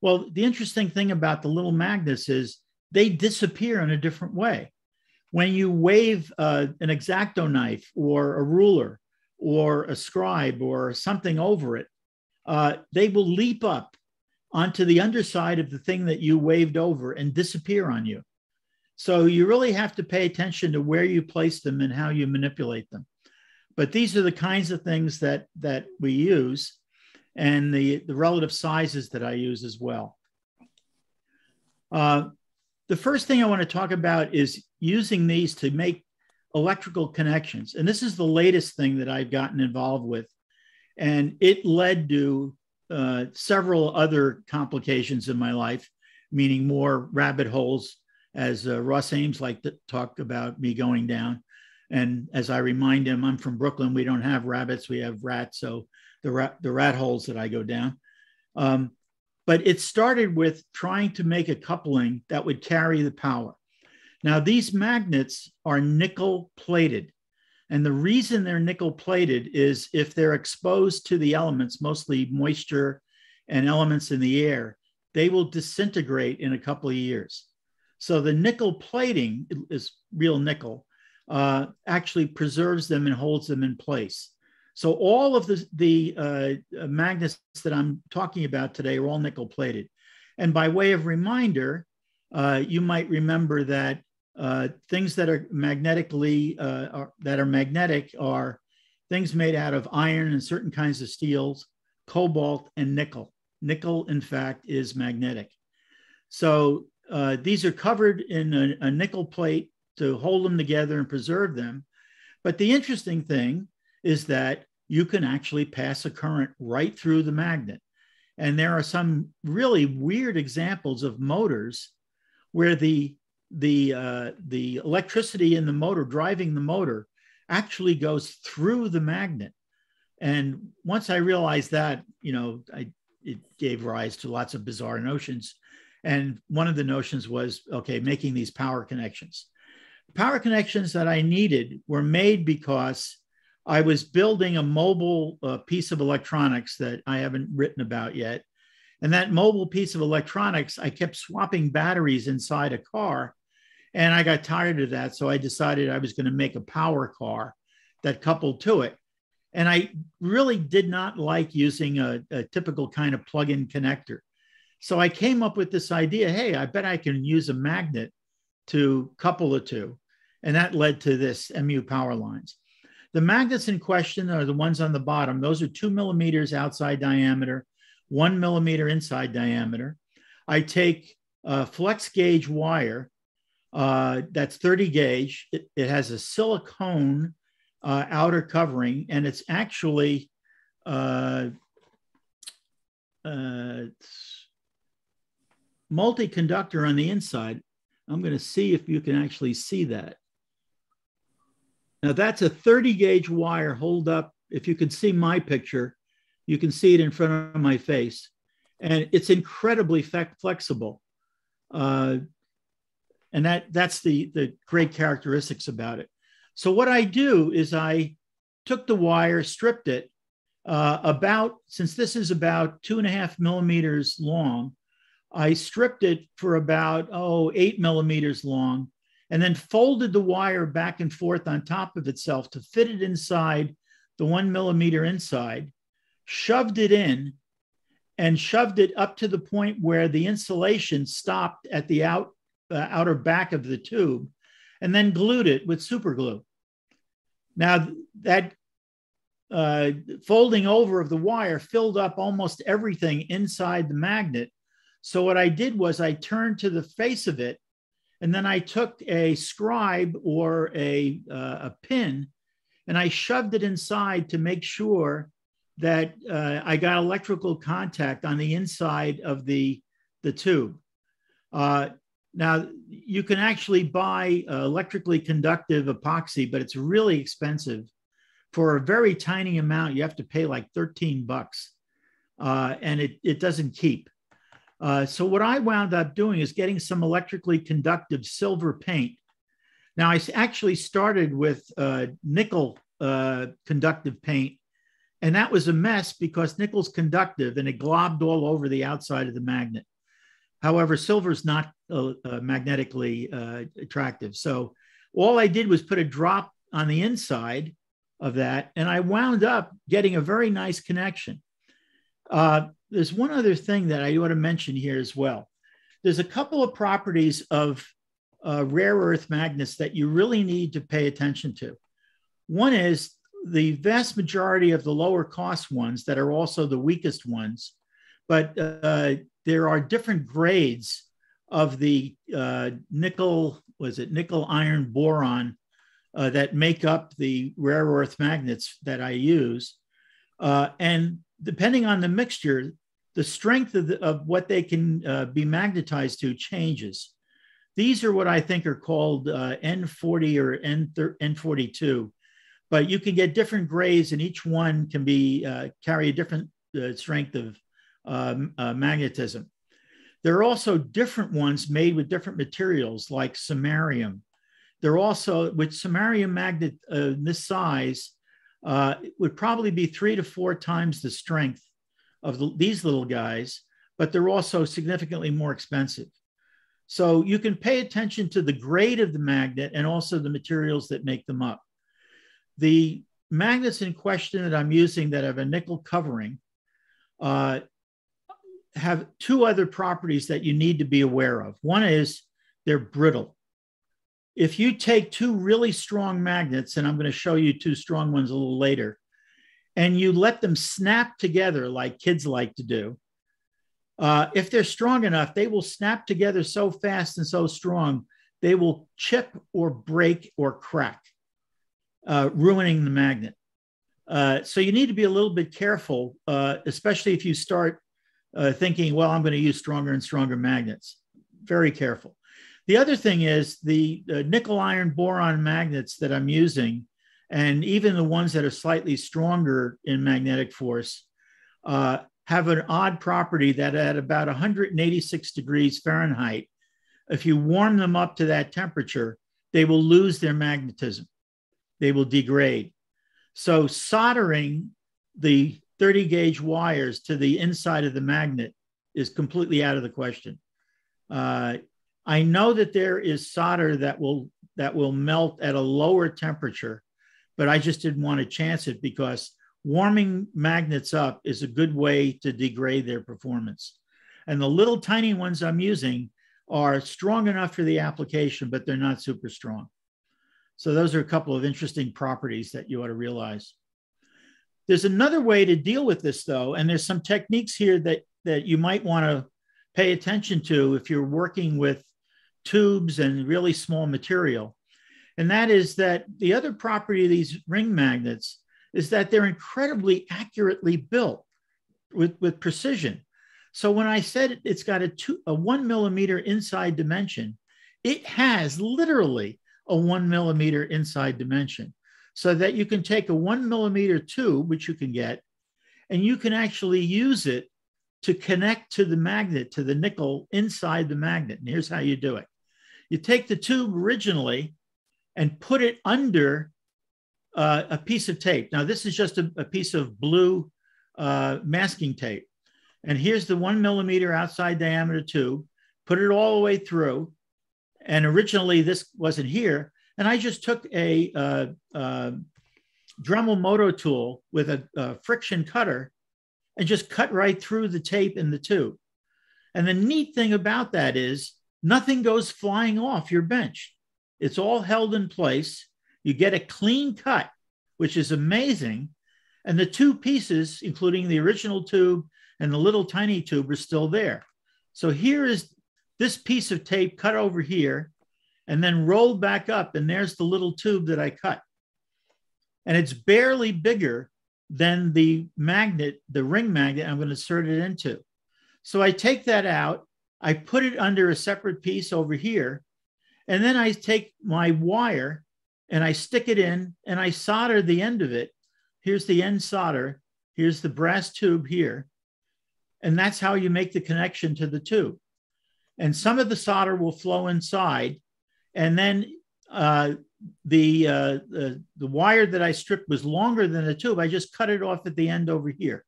Well, the interesting thing about the little magnets is they disappear in a different way. when you wave uh, an X-Acto knife or a ruler or a scribe or something over it, uh, they will leap up onto the underside of the thing that you waved over and disappear on you. So you really have to pay attention to where you place them and how you manipulate them. But these are the kinds of things that that we use and the, the relative sizes that I use as well. Uh, the first thing I want to talk about is using these to make electrical connections. And this is the latest thing that I've gotten involved with. And it led to uh, several other complications in my life, meaning more rabbit holes, as uh, Russ Ames liked to talk about me going down. And as I remind him, I'm from Brooklyn. We don't have rabbits, we have rats. So the rat, the rat holes that I go down. Um, but it started with trying to make a coupling that would carry the power. Now, these magnets are nickel plated. And the reason they're nickel plated is if they're exposed to the elements, mostly moisture and elements in the air, they will disintegrate in a couple of years. So the nickel plating is real nickel, uh, actually preserves them and holds them in place. So all of the, the uh, magnets that I'm talking about today are all nickel plated. And by way of reminder, uh, you might remember that uh, things that are magnetically uh, are, that are magnetic are things made out of iron and certain kinds of steels, cobalt and nickel. Nickel, in fact, is magnetic. So uh, these are covered in a, a nickel plate to hold them together and preserve them. But the interesting thing is that you can actually pass a current right through the magnet. And there are some really weird examples of motors where the the uh, the electricity in the motor driving the motor actually goes through the magnet. And once I realized that, you know, I, it gave rise to lots of bizarre notions. And one of the notions was okay, making these power connections. Power connections that I needed were made because I was building a mobile uh, piece of electronics that I haven't written about yet. And that mobile piece of electronics, I kept swapping batteries inside a car and I got tired of that. So I decided I was going to make a power car that coupled to it. And I really did not like using a, a typical kind of plug in connector. So I came up with this idea hey, I bet I can use a magnet to couple the two. And that led to this MU power lines. The magnets in question are the ones on the bottom. Those are two millimeters outside diameter, one millimeter inside diameter. I take a flex gauge wire uh, that's 30 gauge. It, it has a silicone uh, outer covering, and it's actually uh, uh multi-conductor on the inside. I'm going to see if you can actually see that. Now that's a 30 gauge wire hold up. If you can see my picture, you can see it in front of my face. And it's incredibly flexible. Uh, and that, that's the, the great characteristics about it. So what I do is I took the wire, stripped it uh, about, since this is about two and a half millimeters long, I stripped it for about, oh, eight millimeters long and then folded the wire back and forth on top of itself to fit it inside the one millimeter inside, shoved it in, and shoved it up to the point where the insulation stopped at the out, uh, outer back of the tube, and then glued it with super glue. Now, that uh, folding over of the wire filled up almost everything inside the magnet. So, what I did was I turned to the face of it and then I took a scribe or a, uh, a pin and I shoved it inside to make sure that uh, I got electrical contact on the inside of the, the tube. Uh, now, you can actually buy uh, electrically conductive epoxy, but it's really expensive. For a very tiny amount, you have to pay like 13 bucks, uh, and it, it doesn't keep. Uh, so what I wound up doing is getting some electrically conductive silver paint. Now I actually started with uh, nickel uh, conductive paint, and that was a mess because nickel's conductive and it globbed all over the outside of the magnet. However, silver is not uh, uh, magnetically attractive, so all I did was put a drop on the inside of that, and I wound up getting a very nice connection. Uh, there's one other thing that I want to mention here as well. There's a couple of properties of uh, rare earth magnets that you really need to pay attention to. One is the vast majority of the lower cost ones that are also the weakest ones, but uh, there are different grades of the uh, nickel, was it nickel iron boron uh, that make up the rare earth magnets that I use. Uh, and depending on the mixture, the strength of, the, of what they can uh, be magnetized to changes. These are what I think are called uh, N40 or N N42, but you can get different grades, and each one can be uh, carry a different uh, strength of um, uh, magnetism. There are also different ones made with different materials, like samarium. They're also with samarium magnet uh, this size uh, would probably be three to four times the strength of the, these little guys, but they're also significantly more expensive. So you can pay attention to the grade of the magnet and also the materials that make them up. The magnets in question that I'm using that have a nickel covering uh, have two other properties that you need to be aware of. One is they're brittle. If you take two really strong magnets, and I'm going to show you two strong ones a little later, and you let them snap together like kids like to do, uh, if they're strong enough, they will snap together so fast and so strong, they will chip or break or crack, uh, ruining the magnet. Uh, so you need to be a little bit careful, uh, especially if you start uh, thinking, well, I'm going to use stronger and stronger magnets. Very careful. The other thing is the nickel iron boron magnets that I'm using and even the ones that are slightly stronger in magnetic force uh, have an odd property that at about 186 degrees Fahrenheit, if you warm them up to that temperature, they will lose their magnetism. They will degrade. So soldering the 30 gauge wires to the inside of the magnet is completely out of the question. Uh, I know that there is solder that will that will melt at a lower temperature but I just didn't want to chance it because warming magnets up is a good way to degrade their performance. And the little tiny ones I'm using are strong enough for the application, but they're not super strong. So those are a couple of interesting properties that you ought to realize. There's another way to deal with this though, and there's some techniques here that, that you might want to pay attention to if you're working with tubes and really small material. And that is that the other property of these ring magnets is that they're incredibly accurately built with, with precision. So when I said it's got a, two, a one millimeter inside dimension, it has literally a one millimeter inside dimension so that you can take a one millimeter tube, which you can get, and you can actually use it to connect to the magnet, to the nickel inside the magnet. And here's how you do it. You take the tube originally and put it under uh, a piece of tape. Now, this is just a, a piece of blue uh, masking tape. And here's the one millimeter outside diameter tube, put it all the way through. And originally, this wasn't here. And I just took a uh, uh, Dremel moto tool with a, a friction cutter and just cut right through the tape in the tube. And the neat thing about that is nothing goes flying off your bench. It's all held in place. You get a clean cut, which is amazing. And the two pieces, including the original tube and the little tiny tube, are still there. So here is this piece of tape cut over here and then rolled back up. And there's the little tube that I cut. And it's barely bigger than the magnet, the ring magnet I'm going to insert it into. So I take that out, I put it under a separate piece over here, and then I take my wire and I stick it in and I solder the end of it. Here's the end solder. Here's the brass tube here. And that's how you make the connection to the tube. And some of the solder will flow inside. And then uh, the, uh, the, the wire that I stripped was longer than the tube. I just cut it off at the end over here.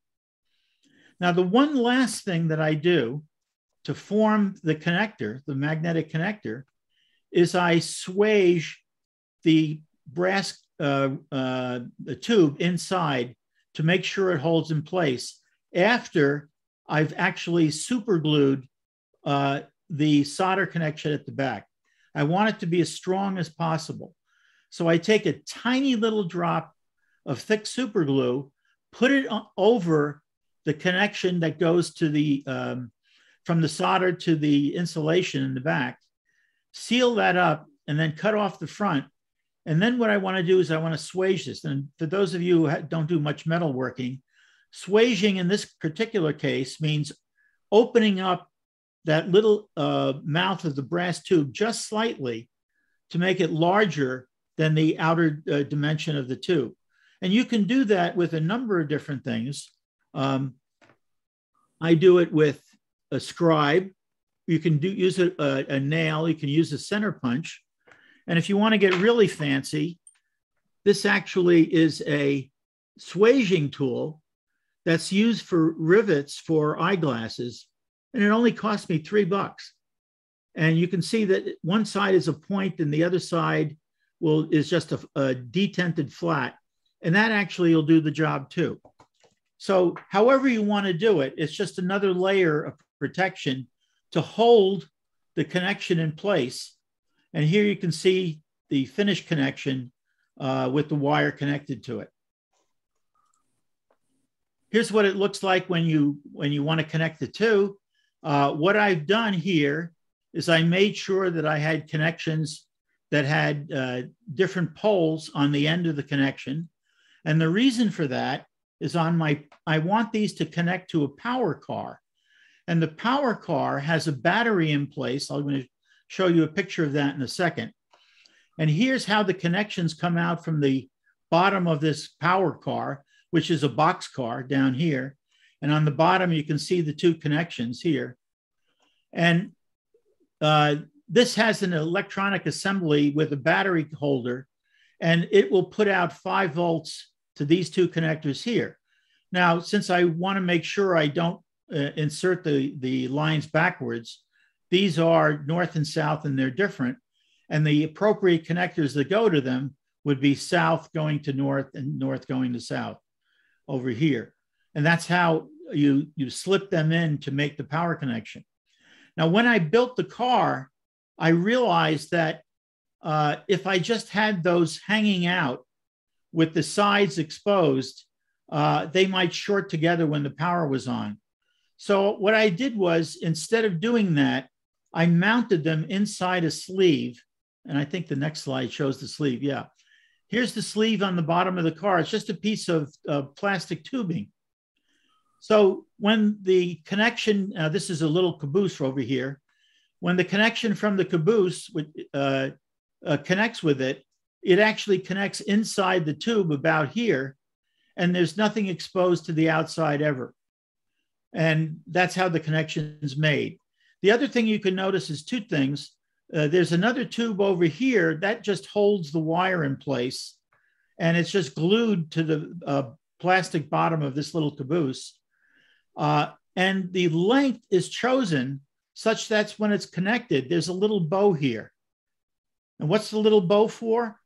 Now, the one last thing that I do to form the connector, the magnetic connector, is I swage the brass uh, uh, the tube inside to make sure it holds in place after I've actually super glued uh, the solder connection at the back. I want it to be as strong as possible. So I take a tiny little drop of thick super glue, put it over the connection that goes to the um, from the solder to the insulation in the back, seal that up, and then cut off the front. And then what I want to do is I want to swage this. And for those of you who don't do much metal working, swaging in this particular case means opening up that little uh, mouth of the brass tube just slightly to make it larger than the outer uh, dimension of the tube. And you can do that with a number of different things. Um, I do it with a scribe. You can do use a, a, a nail. You can use a center punch. And if you want to get really fancy, this actually is a swaging tool that's used for rivets for eyeglasses. And it only cost me three bucks. And you can see that one side is a point and the other side will is just a, a detented flat. And that actually will do the job too. So however you want to do it, it's just another layer of protection to hold the connection in place. And here you can see the finished connection uh, with the wire connected to it. Here's what it looks like when you, when you want to connect the two. Uh, what I've done here is I made sure that I had connections that had uh, different poles on the end of the connection. And the reason for that is on my, I want these to connect to a power car. And the power car has a battery in place. I'm going to show you a picture of that in a second. And here's how the connections come out from the bottom of this power car, which is a box car down here. And on the bottom, you can see the two connections here. And uh, this has an electronic assembly with a battery holder, and it will put out five volts to these two connectors here. Now, since I want to make sure I don't uh, insert the, the lines backwards, these are north and south and they're different. And the appropriate connectors that go to them would be south going to north and north going to south over here. And that's how you, you slip them in to make the power connection. Now, when I built the car, I realized that uh, if I just had those hanging out with the sides exposed, uh, they might short together when the power was on. So what I did was instead of doing that, I mounted them inside a sleeve. And I think the next slide shows the sleeve. Yeah. Here's the sleeve on the bottom of the car. It's just a piece of uh, plastic tubing. So when the connection, uh, this is a little caboose over here. When the connection from the caboose uh, uh, connects with it, it actually connects inside the tube about here, and there's nothing exposed to the outside ever. And that's how the connection is made. The other thing you can notice is two things. Uh, there's another tube over here that just holds the wire in place, and it's just glued to the uh, plastic bottom of this little caboose. Uh, and the length is chosen such that when it's connected, there's a little bow here. And what's the little bow for?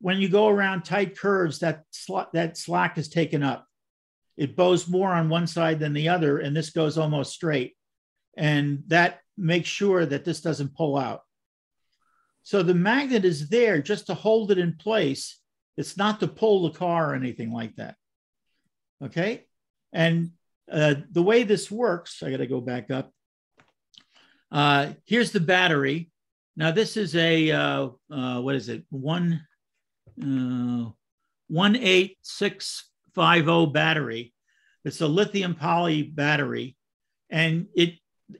When you go around tight curves, that, sl that slack is taken up. It bows more on one side than the other, and this goes almost straight. And that makes sure that this doesn't pull out. So the magnet is there just to hold it in place. It's not to pull the car or anything like that. Okay. And uh, the way this works, I got to go back up. Uh, here's the battery. Now this is a uh, uh what is it? One uh, one eight six five zero battery. It's a lithium poly battery, and it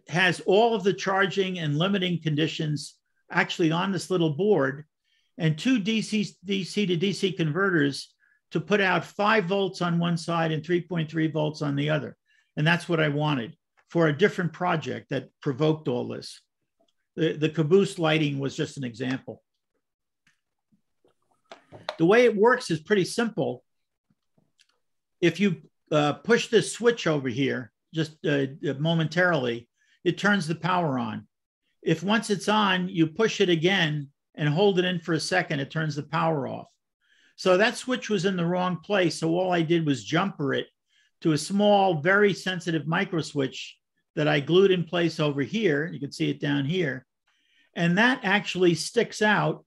has all of the charging and limiting conditions actually on this little board, and two DC DC to DC converters to put out five volts on one side and 3.3 volts on the other. And that's what I wanted for a different project that provoked all this. The, the caboose lighting was just an example. The way it works is pretty simple. If you uh, push this switch over here, just uh, momentarily, it turns the power on. If once it's on, you push it again, and hold it in for a second, it turns the power off. So that switch was in the wrong place. So all I did was jumper it to a small, very sensitive micro switch that I glued in place over here. You can see it down here. And that actually sticks out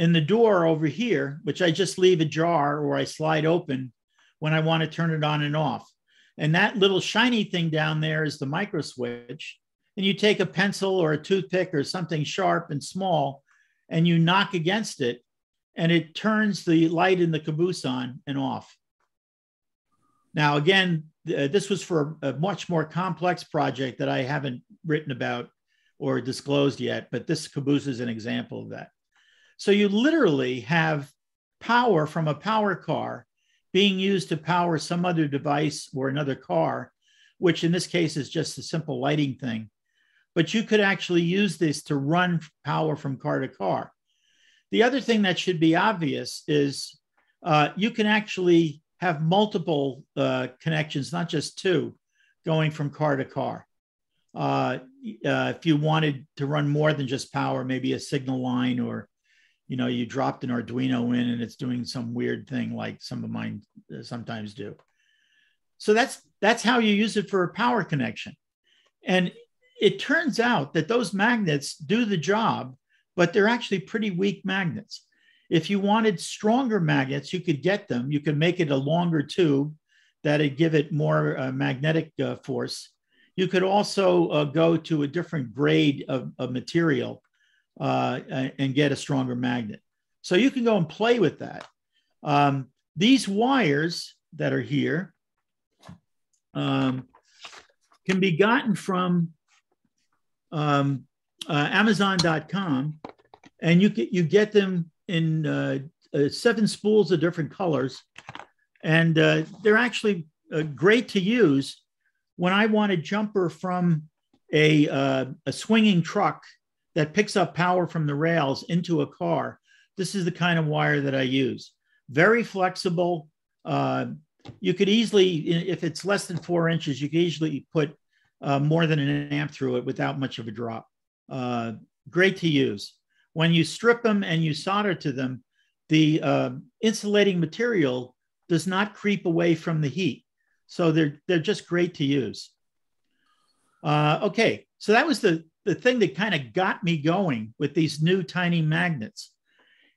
in the door over here, which I just leave ajar or I slide open when I want to turn it on and off. And that little shiny thing down there is the micro switch. And you take a pencil or a toothpick or something sharp and small and you knock against it and it turns the light in the caboose on and off. Now, again, uh, this was for a, a much more complex project that I haven't written about or disclosed yet, but this caboose is an example of that. So you literally have power from a power car being used to power some other device or another car, which in this case is just a simple lighting thing. But you could actually use this to run power from car to car. The other thing that should be obvious is uh, you can actually have multiple uh, connections, not just two, going from car to car. Uh, uh, if you wanted to run more than just power, maybe a signal line, or you know, you dropped an Arduino in and it's doing some weird thing like some of mine uh, sometimes do. So that's that's how you use it for a power connection. And it turns out that those magnets do the job, but they're actually pretty weak magnets. If you wanted stronger magnets, you could get them. You could make it a longer tube that'd give it more uh, magnetic uh, force. You could also uh, go to a different grade of, of material uh, and get a stronger magnet. So you can go and play with that. Um, these wires that are here um, can be gotten from um, uh, Amazon.com, and you get you get them in uh, uh, seven spools of different colors, and uh, they're actually uh, great to use when I want a jumper from a, a swinging truck that picks up power from the rails into a car. This is the kind of wire that I use. Very flexible. Uh, you could easily, if it's less than four inches, you could easily put uh, more than an amp through it without much of a drop. Uh, great to use. When you strip them and you solder to them, the uh, insulating material does not creep away from the heat. So they're, they're just great to use. Uh, okay, so that was the, the thing that kind of got me going with these new tiny magnets.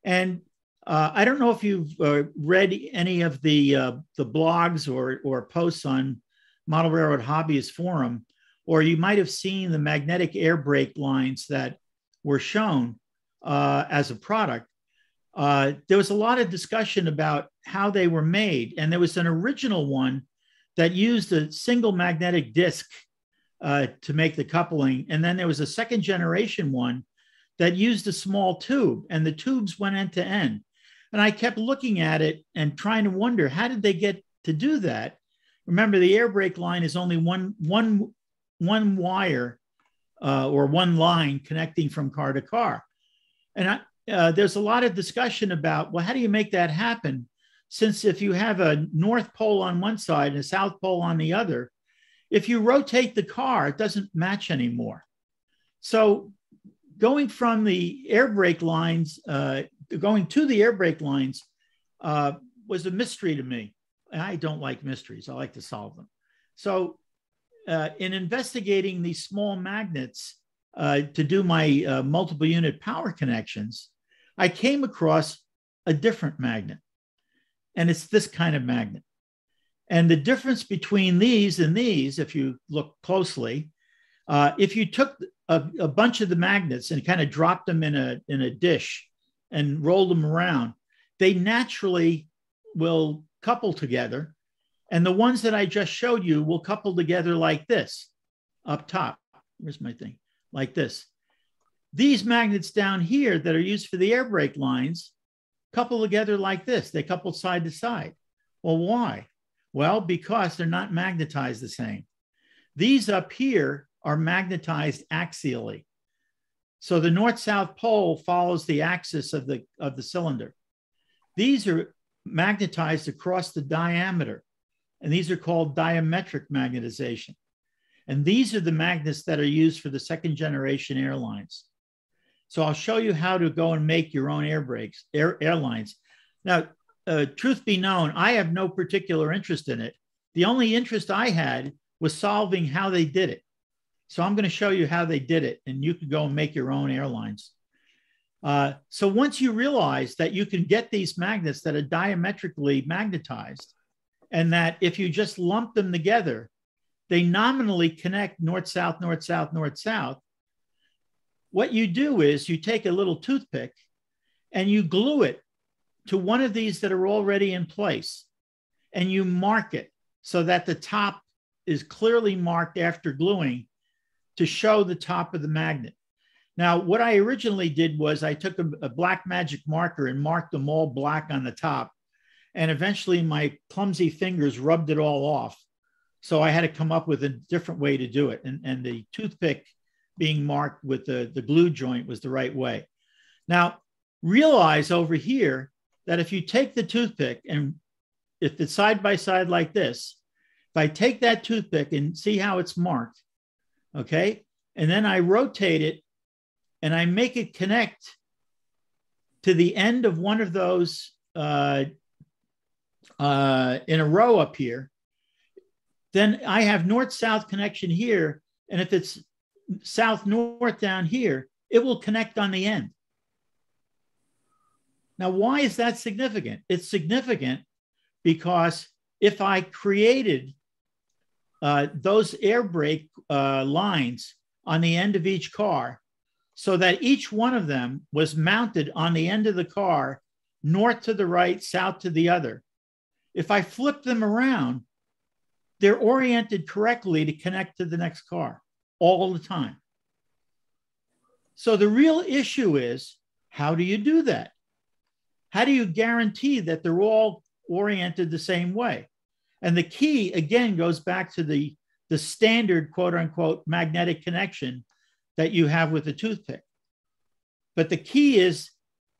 And uh, I don't know if you've uh, read any of the, uh, the blogs or, or posts on Model Railroad Hobbyist Forum, or you might have seen the magnetic air brake lines that were shown uh, as a product, uh, there was a lot of discussion about how they were made. And there was an original one that used a single magnetic disc uh, to make the coupling. And then there was a second generation one that used a small tube, and the tubes went end to end. And I kept looking at it and trying to wonder how did they get to do that? Remember, the air brake line is only one, one, one wire uh, or one line connecting from car to car. And I, uh, there's a lot of discussion about, well, how do you make that happen? Since if you have a North Pole on one side and a South Pole on the other, if you rotate the car, it doesn't match anymore. So going from the air brake lines, uh, going to the air brake lines uh, was a mystery to me. I don't like mysteries. I like to solve them. So uh, in investigating these small magnets, uh, to do my uh, multiple unit power connections, I came across a different magnet. And it's this kind of magnet. And the difference between these and these, if you look closely, uh, if you took a, a, bunch of the magnets and kind of dropped them in a, in a dish and rolled them around, they naturally will couple together. And the ones that I just showed you will couple together like this up top. Where's my thing? like this. These magnets down here that are used for the air brake lines couple together like this. They couple side to side. Well, why? Well, because they're not magnetized the same. These up here are magnetized axially. So the north-south pole follows the axis of the, of the cylinder. These are magnetized across the diameter, and these are called diametric magnetization. And these are the magnets that are used for the second generation airlines. So I'll show you how to go and make your own air brakes, air, airlines. Now, uh, truth be known, I have no particular interest in it. The only interest I had was solving how they did it. So I'm going to show you how they did it, and you can go and make your own airlines. Uh, so once you realize that you can get these magnets that are diametrically magnetized, and that if you just lump them together, they nominally connect north south, north south, north south. What you do is you take a little toothpick and you glue it to one of these that are already in place and you mark it so that the top is clearly marked after gluing to show the top of the magnet. Now, what I originally did was I took a, a, black magic marker and marked them all black on the top. And eventually my clumsy fingers rubbed it all off. So I had to come up with a different way to do it. And, and the toothpick being marked with the, the glue joint was the right way. Now, realize over here that if you take the toothpick and if it's side by side like this, if I take that toothpick and see how it's marked, okay, and then I rotate it and I make it connect to the end of one of those uh, uh, in a row up here, then I have north south connection here. And if it's south north down here, it will connect on the end. Now, why is that significant? It's significant because if I created uh, those air brake uh, lines on the end of each car so that each one of them was mounted on the end of the car, north to the right, south to the other. If I flip them around, they're oriented correctly to connect to the next car all the time. So the real issue is how do you do that? How do you guarantee that they're all oriented the same way? And the key, again, goes back to the, the standard quote unquote magnetic connection that you have with a toothpick. But the key is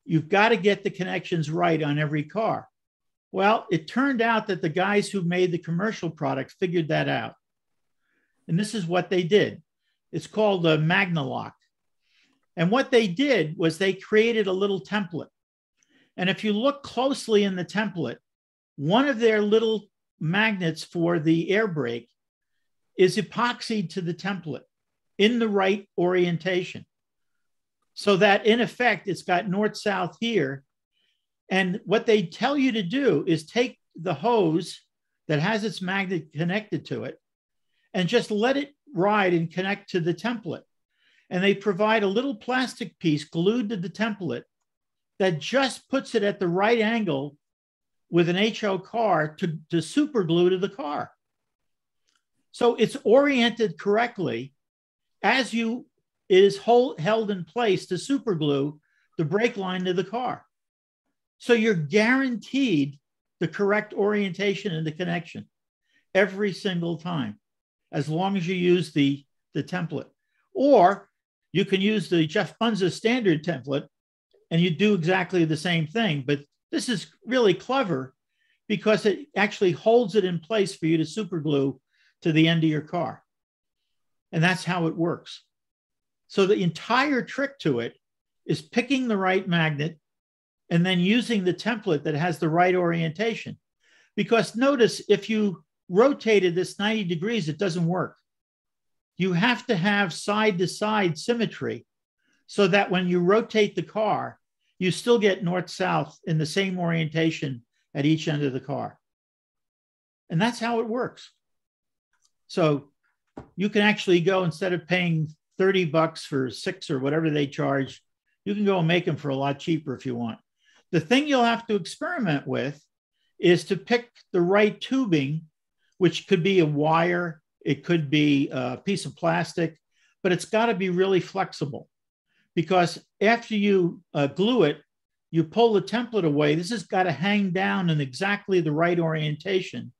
you've got to get the connections right on every car. Well, it turned out that the guys who made the commercial product figured that out. And this is what they did. It's called a Magnalock. And what they did was they created a little template. And if you look closely in the template, one of their little magnets for the air brake is epoxied to the template in the right orientation. So that in effect, it's got north south here. And what they tell you to do is take the hose that has its magnet connected to it and just let it ride and connect to the template. And they provide a little plastic piece glued to the template that just puts it at the right angle with an HO car to, to super glue to the car. So it's oriented correctly as you it is hold, held in place to super glue the brake line to the car. So you're guaranteed the correct orientation and the connection every single time, as long as you use the, the template. Or you can use the Geoff Bunza standard template and you do exactly the same thing. But this is really clever because it actually holds it in place for you to super glue to the end of your car. And that's how it works. So the entire trick to it is picking the right magnet and then using the template that has the right orientation. Because notice if you rotated this 90 degrees, it doesn't work. You have to have side to side symmetry so that when you rotate the car, you still get north south in the same orientation at each end of the car. And that's how it works. So you can actually go instead of paying 30 bucks for six or whatever they charge, you can go and make them for a lot cheaper if you want. The thing you'll have to experiment with is to pick the right tubing, which could be a wire, it could be a piece of plastic, but it's got to be really flexible because after you uh, glue it, you pull the template away. This has got to hang down in exactly the right orientation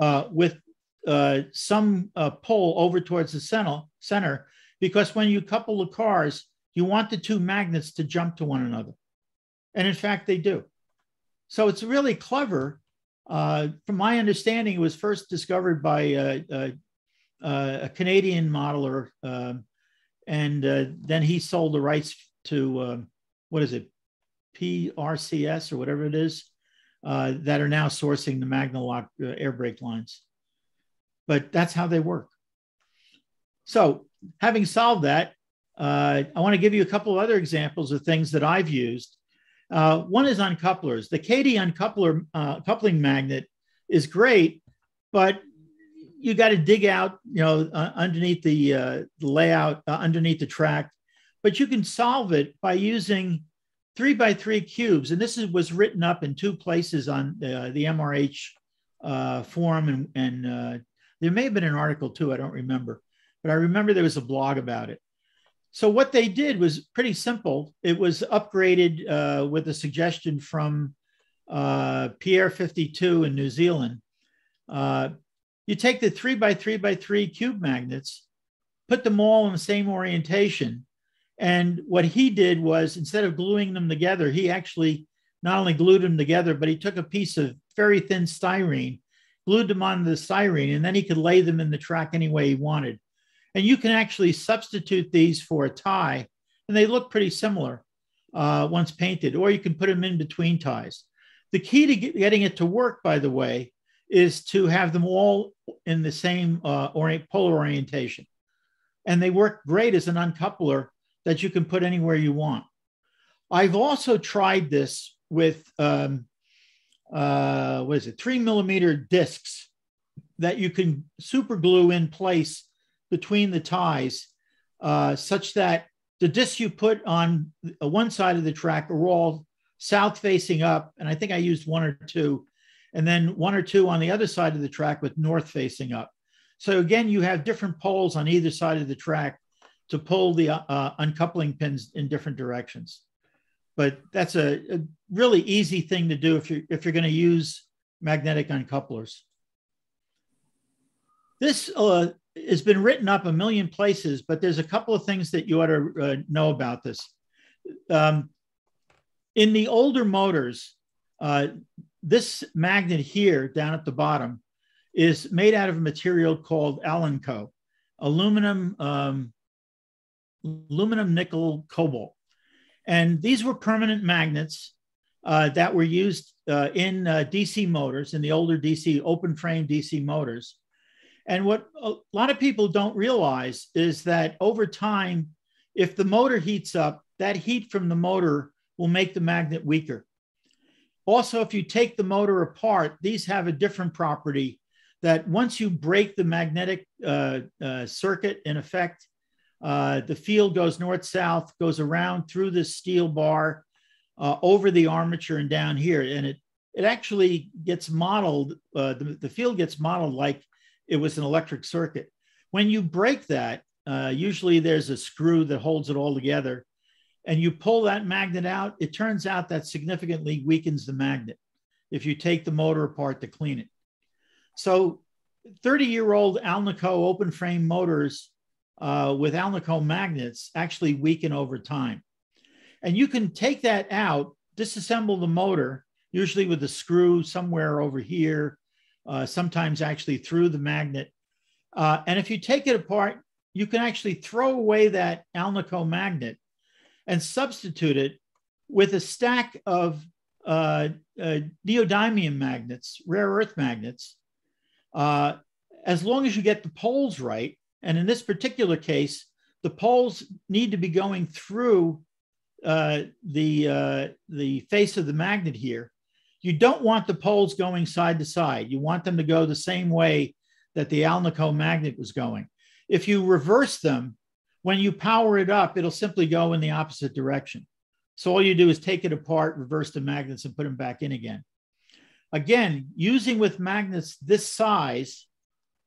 uh, with uh, some uh, pull over towards the center, center because when you couple the cars, you want the two magnets to jump to one another. And in fact, they do. So it's really clever. Uh, from my understanding, it was first discovered by uh, a Canadian modeler, um, and uh, then he sold the rights to um, what is it, PRCS or whatever it is, uh, that are now sourcing the Magnalock uh, air brake lines. But that's how they work. So, having solved that, uh, I want to give you a couple of other examples of things that I've used. Uh, one is uncouplers. The Kadee uncoupler uh, coupling magnet is great, but you got to dig out, you know, uh, underneath the, uh, the layout, uh, underneath the track. But you can solve it by using three by three cubes. And this is, was written up in two places on uh, the MRH uh, forum. And, and uh, there may have been an article too, I don't remember. But I remember there was a blog about it. So what they did was pretty simple. It was upgraded with a suggestion from Pierre 52 in New Zealand. Uh, you take the three by three by three cube magnets, put them all in the same orientation. And what he did was instead of gluing them together, he actually not only glued them together, but he took a piece of very thin styrene, glued them onto the styrene, and then he could lay them in the track any way he wanted. And you can actually substitute these for a tie, and they look pretty similar uh, once painted, or you can put them in between ties. The key to get, getting it to work, by the way, is to have them all in the same uh, orient, polar orientation. And they work great as an uncoupler that you can put anywhere you want. I've also tried this with, um, uh, what is it, three millimeter discs that you can super glue in place between the ties uh, such that the discs you put on one side of the track are all south facing up. And I think I used one or two and then one or two on the other side of the track with north facing up. So again, you have different poles on either side of the track to pull the uh, uncoupling pins in different directions. But that's a, a really easy thing to do if you're, if you're going to use magnetic uncouplers. This uh, has been written up a million places, but there's a couple of things that you ought to uh, know about this. Um, in the older motors, uh, this magnet here down at the bottom is made out of a material called Alnico, aluminum, um, aluminum nickel cobalt. And these were permanent magnets uh, that were used uh, in uh, DC motors, in the older DC open frame DC motors. And what a lot of people don't realize is that over time, if the motor heats up, that heat from the motor will make the magnet weaker. Also, if you take the motor apart, these have a different property that once you break the magnetic uh, uh, circuit in effect, uh, the field goes north-south, goes around through the steel bar, uh, over the armature and down here. And it, it actually gets modeled, uh, the, the field gets modeled like it was an electric circuit. When you break that, uh, usually there's a screw that holds it all together and you pull that magnet out, it turns out that significantly weakens the magnet if you take the motor apart to clean it. So 30 year old Alnico open frame motors uh, with Alnico magnets actually weaken over time. And you can take that out, disassemble the motor, usually with a screw somewhere over here, uh, sometimes actually through the magnet. Uh, and if you take it apart, you can actually throw away that Alnico magnet and substitute it with a stack of uh, uh, neodymium magnets, rare earth magnets, uh, as long as you get the poles right. And in this particular case, the poles need to be going through uh, the, uh, the face of the magnet here. You don't want the poles going side to side. You want them to go the same way that the Alnico magnet was going. If you reverse them, when you power it up, it'll simply go in the opposite direction. So all you do is take it apart, reverse the magnets, and put them back in again. Again, using with magnets this size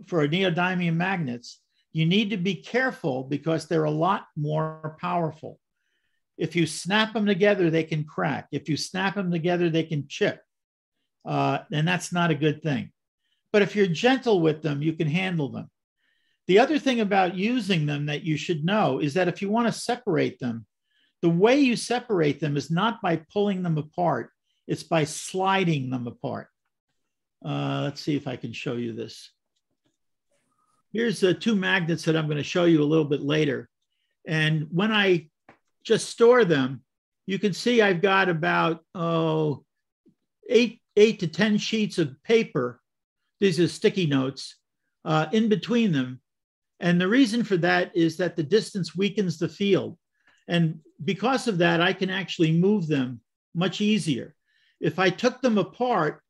for neodymium magnets, you need to be careful because they're a lot more powerful. If you snap them together, they can crack. If you snap them together, they can chip. Uh, and that's not a good thing. But if you're gentle with them, you can handle them. The other thing about using them that you should know is that if you want to separate them, the way you separate them is not by pulling them apart, it's by sliding them apart. Uh, let's see if I can show you this. Here's the two magnets that I'm going to show you a little bit later. And when I just store them, you can see I've got about oh, eight, eight to 10 sheets of paper. These are sticky notes uh, in between them. And the reason for that is that the distance weakens the field. And because of that, I can actually move them much easier. If I took them apart,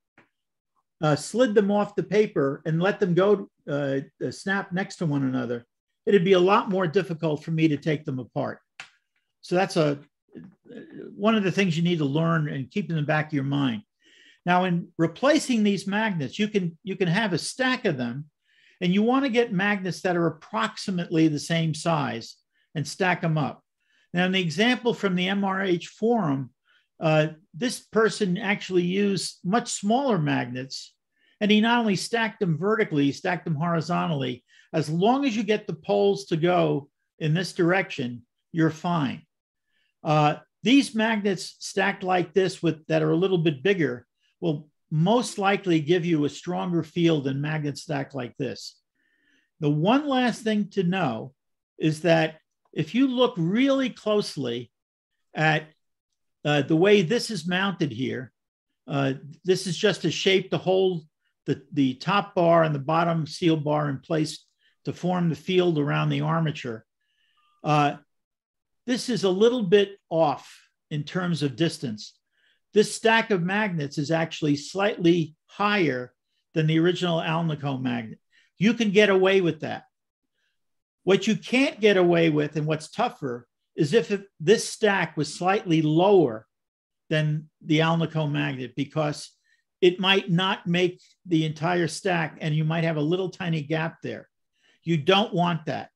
uh, slid them off the paper and let them go uh, uh, snap next to one another, it'd be a lot more difficult for me to take them apart. So that's a one of the things you need to learn and keep in the back of your mind. Now, in replacing these magnets, you can you can have a stack of them, and you want to get magnets that are approximately the same size and stack them up. Now, in the example from the MRH forum, uh, this person actually used much smaller magnets, and he not only stacked them vertically, he stacked them horizontally. As long as you get the poles to go in this direction, you're fine. Uh, these magnets stacked like this with that are a little bit bigger will most likely give you a stronger field than magnet stack like this. The one last thing to know is that if you look really closely at uh, the way this is mounted here, uh, this is just a shape to hold the, the top bar and the bottom seal bar in place to form the field around the armature. Uh, this is a little bit off in terms of distance. This stack of magnets is actually slightly higher than the original Alnico magnet. You can get away with that. What you can't get away with and what's tougher is if it, this stack was slightly lower than the Alnico magnet because it might not make the entire stack and you might have a little tiny gap there. You don't want that.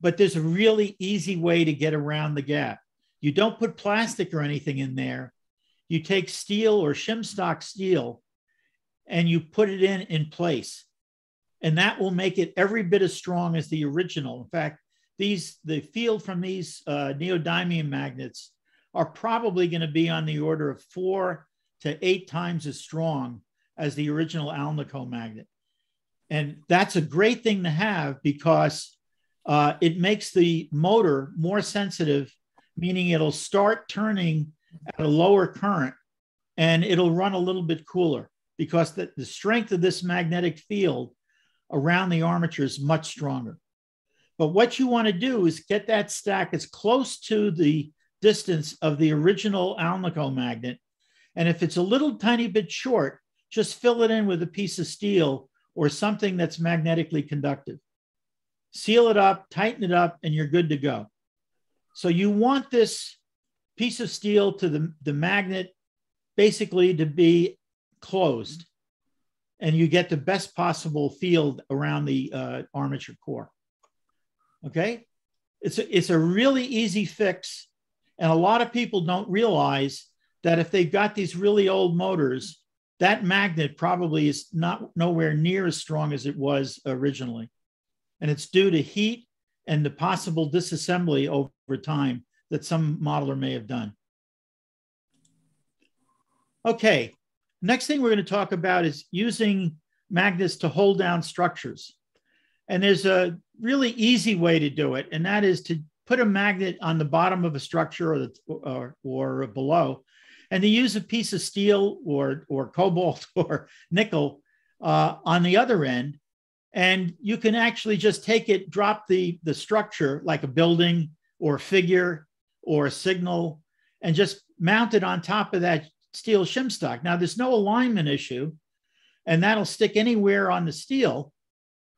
But there's a really easy way to get around the gap. You don't put plastic or anything in there. You take steel or shim stock steel and you put it in in place. And that will make it every bit as strong as the original. In fact, these the field from these uh, neodymium magnets are probably going to be on the order of four to eight times as strong as the original Alnico magnet. And that's a great thing to have because uh, it makes the motor more sensitive, meaning it'll start turning at a lower current and it'll run a little bit cooler because the, the strength of this magnetic field around the armature is much stronger. But what you want to do is get that stack as close to the distance of the original Alnico magnet. And if it's a little tiny bit short, just fill it in with a piece of steel or something that's magnetically conductive. Seal it up, tighten it up, and you're good to go. So you want this piece of steel to the, the magnet basically to be closed. And you get the best possible field around the uh, armature core. Okay, it's a, it's a really easy fix, and a lot of people don't realize that if they've got these really old motors, that magnet probably is not nowhere near as strong as it was originally, and it's due to heat and the possible disassembly over time that some modeler may have done. Okay, Next thing we're going to talk about is using magnets to hold down structures. And there's a really easy way to do it, and that is to put a magnet on the bottom of a structure or, the, or, or below, and to use a piece of steel or, or cobalt [LAUGHS] or nickel uh, on the other end. And you can actually just take it, drop the, the structure like a building or a figure or a signal, and just mount it on top of that steel shim stock. Now, there's no alignment issue, and that'll stick anywhere on the steel.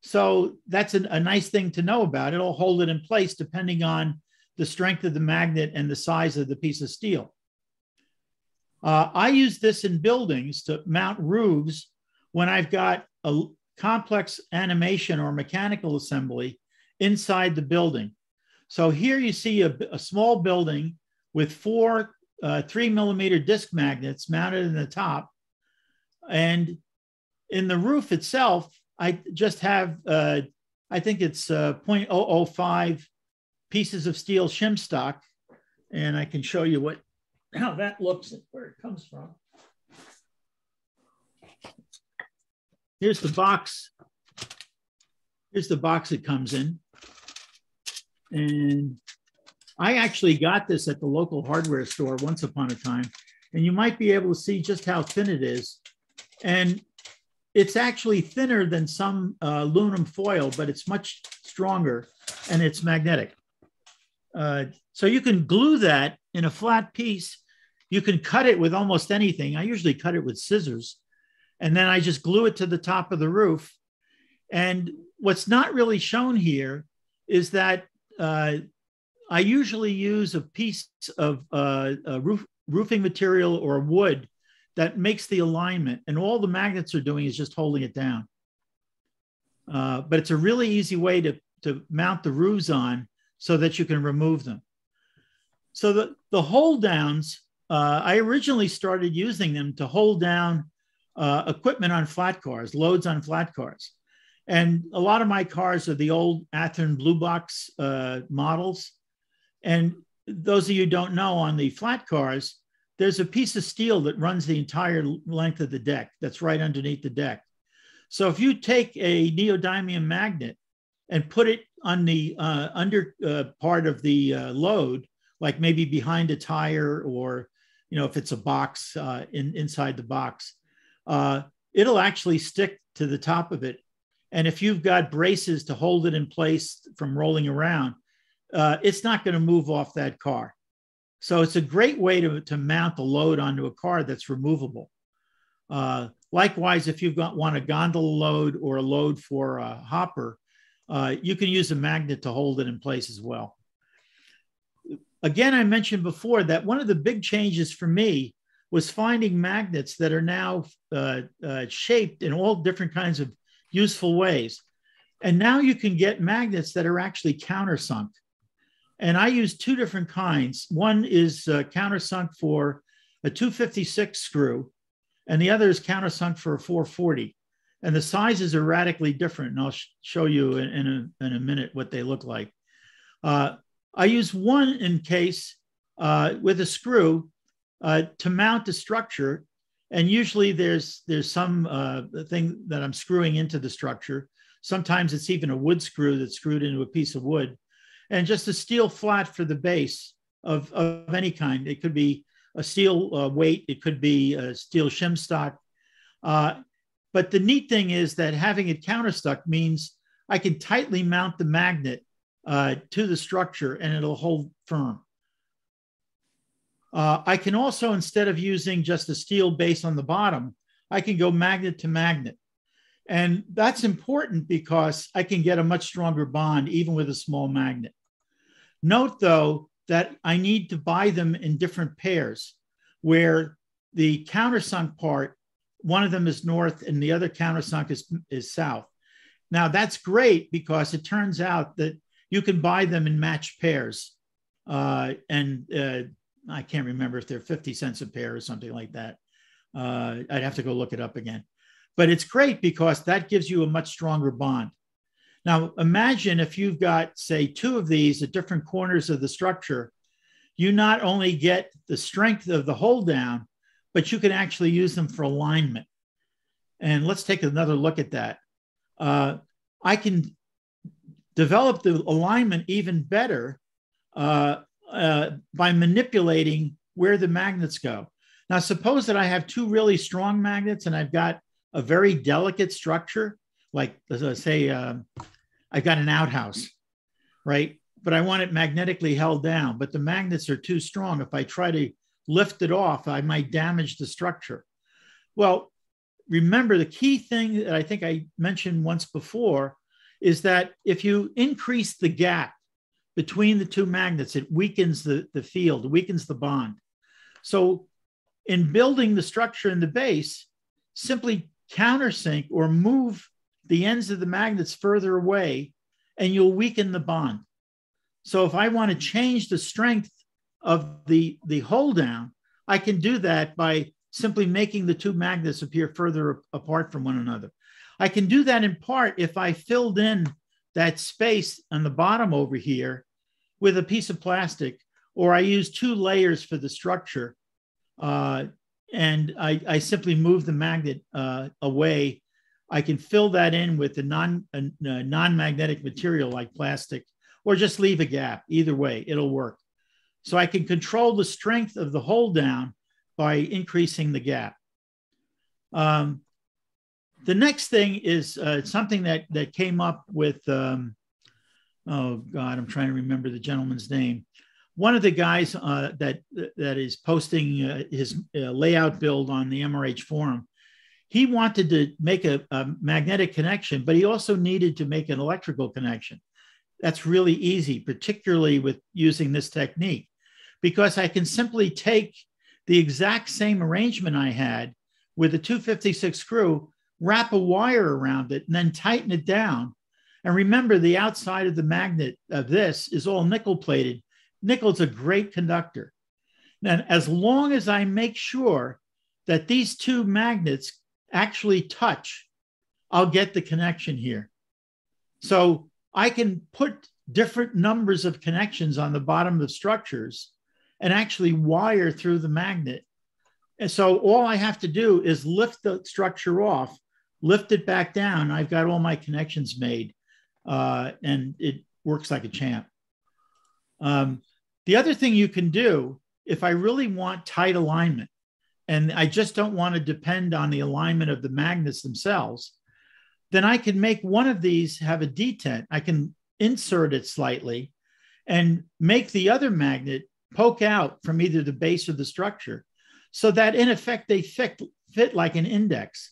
So that's a, a, nice thing to know about. It'll hold it in place depending on the strength of the magnet and the size of the piece of steel. Uh, I use this in buildings to mount roofs when I've got a complex animation or mechanical assembly inside the building. So here you see a, a small building with four uh, three millimeter disc magnets mounted in the top. And in the roof itself, I just have, uh, I think it's uh, 0.005 pieces of steel shim stock. And I can show you what [CLEARS THROAT] how that looks and where it comes from. Here's the box. Here's the box it comes in. And I actually got this at the local hardware store once upon a time, and you might be able to see just how thin it is. And it's actually thinner than some uh, aluminum foil, but it's much stronger and it's magnetic. Uh, so you can glue that in a flat piece. You can cut it with almost anything. I usually cut it with scissors. And then I just glue it to the top of the roof. And what's not really shown here is that uh, I usually use a piece of uh, a roof, roofing material or wood that makes the alignment, and all the magnets are doing is just holding it down. Uh, but it's a really easy way to, to mount the roofs on so that you can remove them. So the, the hold downs, uh, I originally started using them to hold down uh, equipment on flat cars, loads on flat cars. And a lot of my cars are the old Athearn Blue Box uh, models. And those of you don't know, on the flat cars, there's a piece of steel that runs the entire length of the deck that's right underneath the deck. So if you take a neodymium magnet and put it on the uh, under uh, part of the uh, load, like maybe behind a tire or, you know, if it's a box uh, in, inside the box, uh, it'll actually stick to the top of it. And if you've got braces to hold it in place from rolling around, uh, it's not going to move off that car. So it's a great way to, to mount the load onto a car that's removable. Uh, likewise, if you've got want a gondola load or a load for a hopper, uh, you can use a magnet to hold it in place as well. Again, I mentioned before that one of the big changes for me was finding magnets that are now uh, uh shaped in all different kinds of useful ways. And now you can get magnets that are actually countersunk. And I use two different kinds. One is uh, countersunk for a 256 screw, and the other is countersunk for a 440. And the sizes are radically different. And I'll sh show you in, in, a, in a minute what they look like. Uh, I use one in case uh, with a screw uh, to mount the structure. And usually there's, there's some uh, thing that I'm screwing into the structure. Sometimes it's even a wood screw that's screwed into a piece of wood and just a steel flat for the base of, of any kind. It could be a steel uh, weight, it could be a steel shim stock. Uh, but the neat thing is that having it counterstuck means I can tightly mount the magnet uh, to the structure and it'll hold firm. Uh, I can also, instead of using just a steel base on the bottom, I can go magnet to magnet. And that's important because I can get a much stronger bond even with a small magnet. Note though that I need to buy them in different pairs where the countersunk part, one of them is north and the other countersunk is, is south. Now that's great because it turns out that you can buy them in matched pairs. Uh, and uh, I can't remember if they're 50 cents a pair or something like that. Uh, I'd have to go look it up again. But it's great because that gives you a much stronger bond. Now, imagine if you've got, say, two of these at different corners of the structure, you not only get the strength of the hold down, but you can actually use them for alignment. And let's take another look at that. Uh, I can develop the alignment even better uh, uh, by manipulating where the magnets go. Now, suppose that I have two really strong magnets and I've got a very delicate structure, like let's say um, I've got an outhouse, right? But I want it magnetically held down, but the magnets are too strong. If I try to lift it off, I might damage the structure. Well, remember the key thing that I think I mentioned once before is that if you increase the gap between the two magnets, it weakens the, the field, weakens the bond. So in building the structure in the base, simply countersink or move the ends of the magnets further away and you'll weaken the bond. So if I want to change the strength of the, the hold down, I can do that by simply making the two magnets appear further apart from one another. I can do that in part if I filled in that space on the bottom over here with a piece of plastic, or I use two layers for the structure. Uh, and I, I, simply move the magnet uh, away I can fill that in with a non a, a non-magnetic material like plastic, or just leave a gap. Either way, it'll work. So I can control the strength of the hold down by increasing the gap. Um, the next thing is uh, something that, that came up with, um, oh God, I'm trying to remember the gentleman's name. One of the guys uh, that, that is posting uh, his uh, layout build on the MRH forum, he wanted to make a, a magnetic connection, but he also needed to make an electrical connection. That's really easy, particularly with using this technique, because I can simply take the exact same arrangement I had with a 256 screw, wrap a wire around it, and then tighten it down. And remember, the outside of the magnet of this is all nickel plated. Nickel's a great conductor. And as long as I make sure that these two magnets actually touch, I'll get the connection here. So I can put different numbers of connections on the bottom of structures and actually wire through the magnet. And so all I have to do is lift the structure off, lift it back down. I've got all my connections made uh, and it works like a champ. Um, the other thing you can do, if I really want tight alignment, and I just don't want to depend on the alignment of the magnets themselves, then I can make one of these have a detent. I can insert it slightly and make the other magnet poke out from either the base or the structure so that in effect they fit, fit like an index.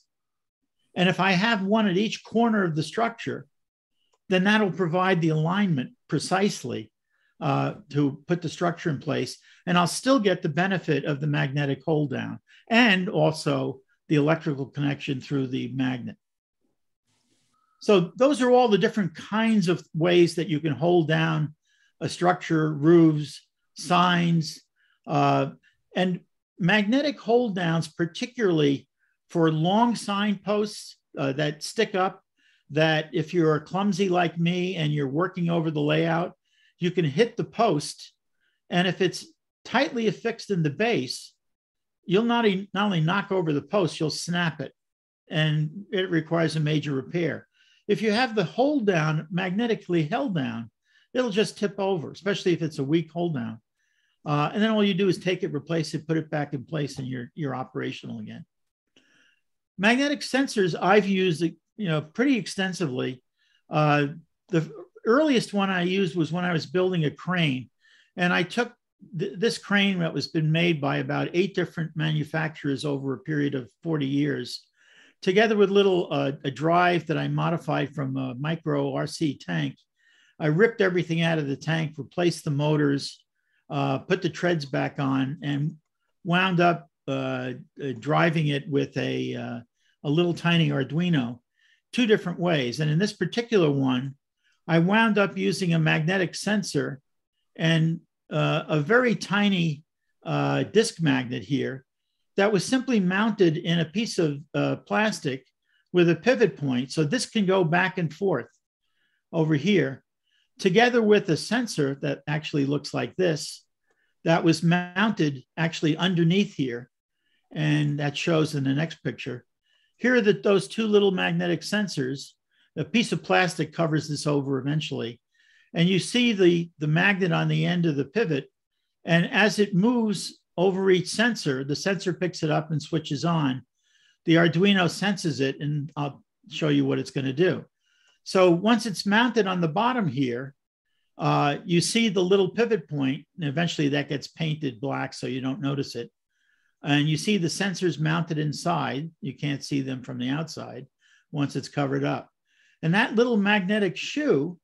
And if I have one at each corner of the structure, then that'll provide the alignment precisely uh, to put the structure in place. And I'll still get the benefit of the magnetic hold down and also the electrical connection through the magnet. So those are all the different kinds of ways that you can hold down a structure, roofs, signs, uh, and magnetic hold downs, particularly for long signposts uh, that stick up, that if you're clumsy like me and you're working over the layout, you can hit the post. And if it's tightly affixed in the base, you'll not, not only knock over the post, you'll snap it. And it requires a major repair. If you have the hold down magnetically held down, it'll just tip over, especially if it's a weak hold down. Uh, and then all you do is take it, replace it, put it back in place, and you're, you're operational again. Magnetic sensors I've used you know pretty extensively. Uh, the earliest one I used was when I was building a crane, and I took th this crane that was been made by about eight different manufacturers over a period of 40 years, together with little uh, a drive that I modified from a micro RC tank. I ripped everything out of the tank, replaced the motors, uh, put the treads back on, and wound up uh, uh driving it with a, uh, a little tiny Arduino two different ways. And in this particular one, I wound up using a magnetic sensor and uh, a very tiny disk magnet here that was simply mounted in a piece of uh, plastic with a pivot point. So this can go back and forth over here, together with a sensor that actually looks like this, that was mounted actually underneath here. And that shows in the next picture. Here are the, those two little magnetic sensors. A piece of plastic covers this over eventually. And you see the, the magnet on the end of the pivot. And as it moves over each sensor, the sensor picks it up and switches on. The Arduino senses it, and I'll show you what it's going to do. So once it's mounted on the bottom here, uh, you see the little pivot point, and eventually that gets painted black so you don't notice it. And you see the sensors mounted inside. You can't see them from the outside once it's covered up. And that little magnetic shoe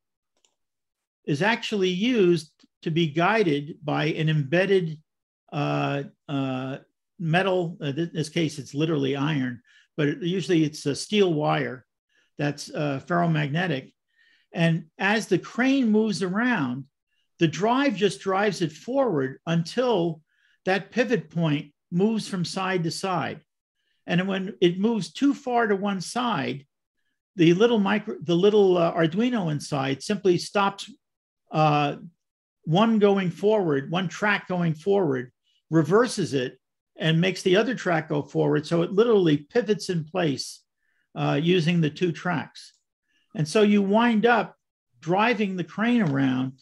is actually used to be guided by an embedded uh, uh, metal, uh, in this case, it's literally iron, but usually it's a steel wire that's uh, ferromagnetic. And as the crane moves around, the drive just drives it forward until that pivot point moves from side to side. And when it moves too far to one side, the little micro, the little uh, Arduino inside simply stops uh, one going forward, one track going forward, reverses it and makes the other track go forward. So it literally pivots in place uh, using the two tracks. And so you wind up driving the crane around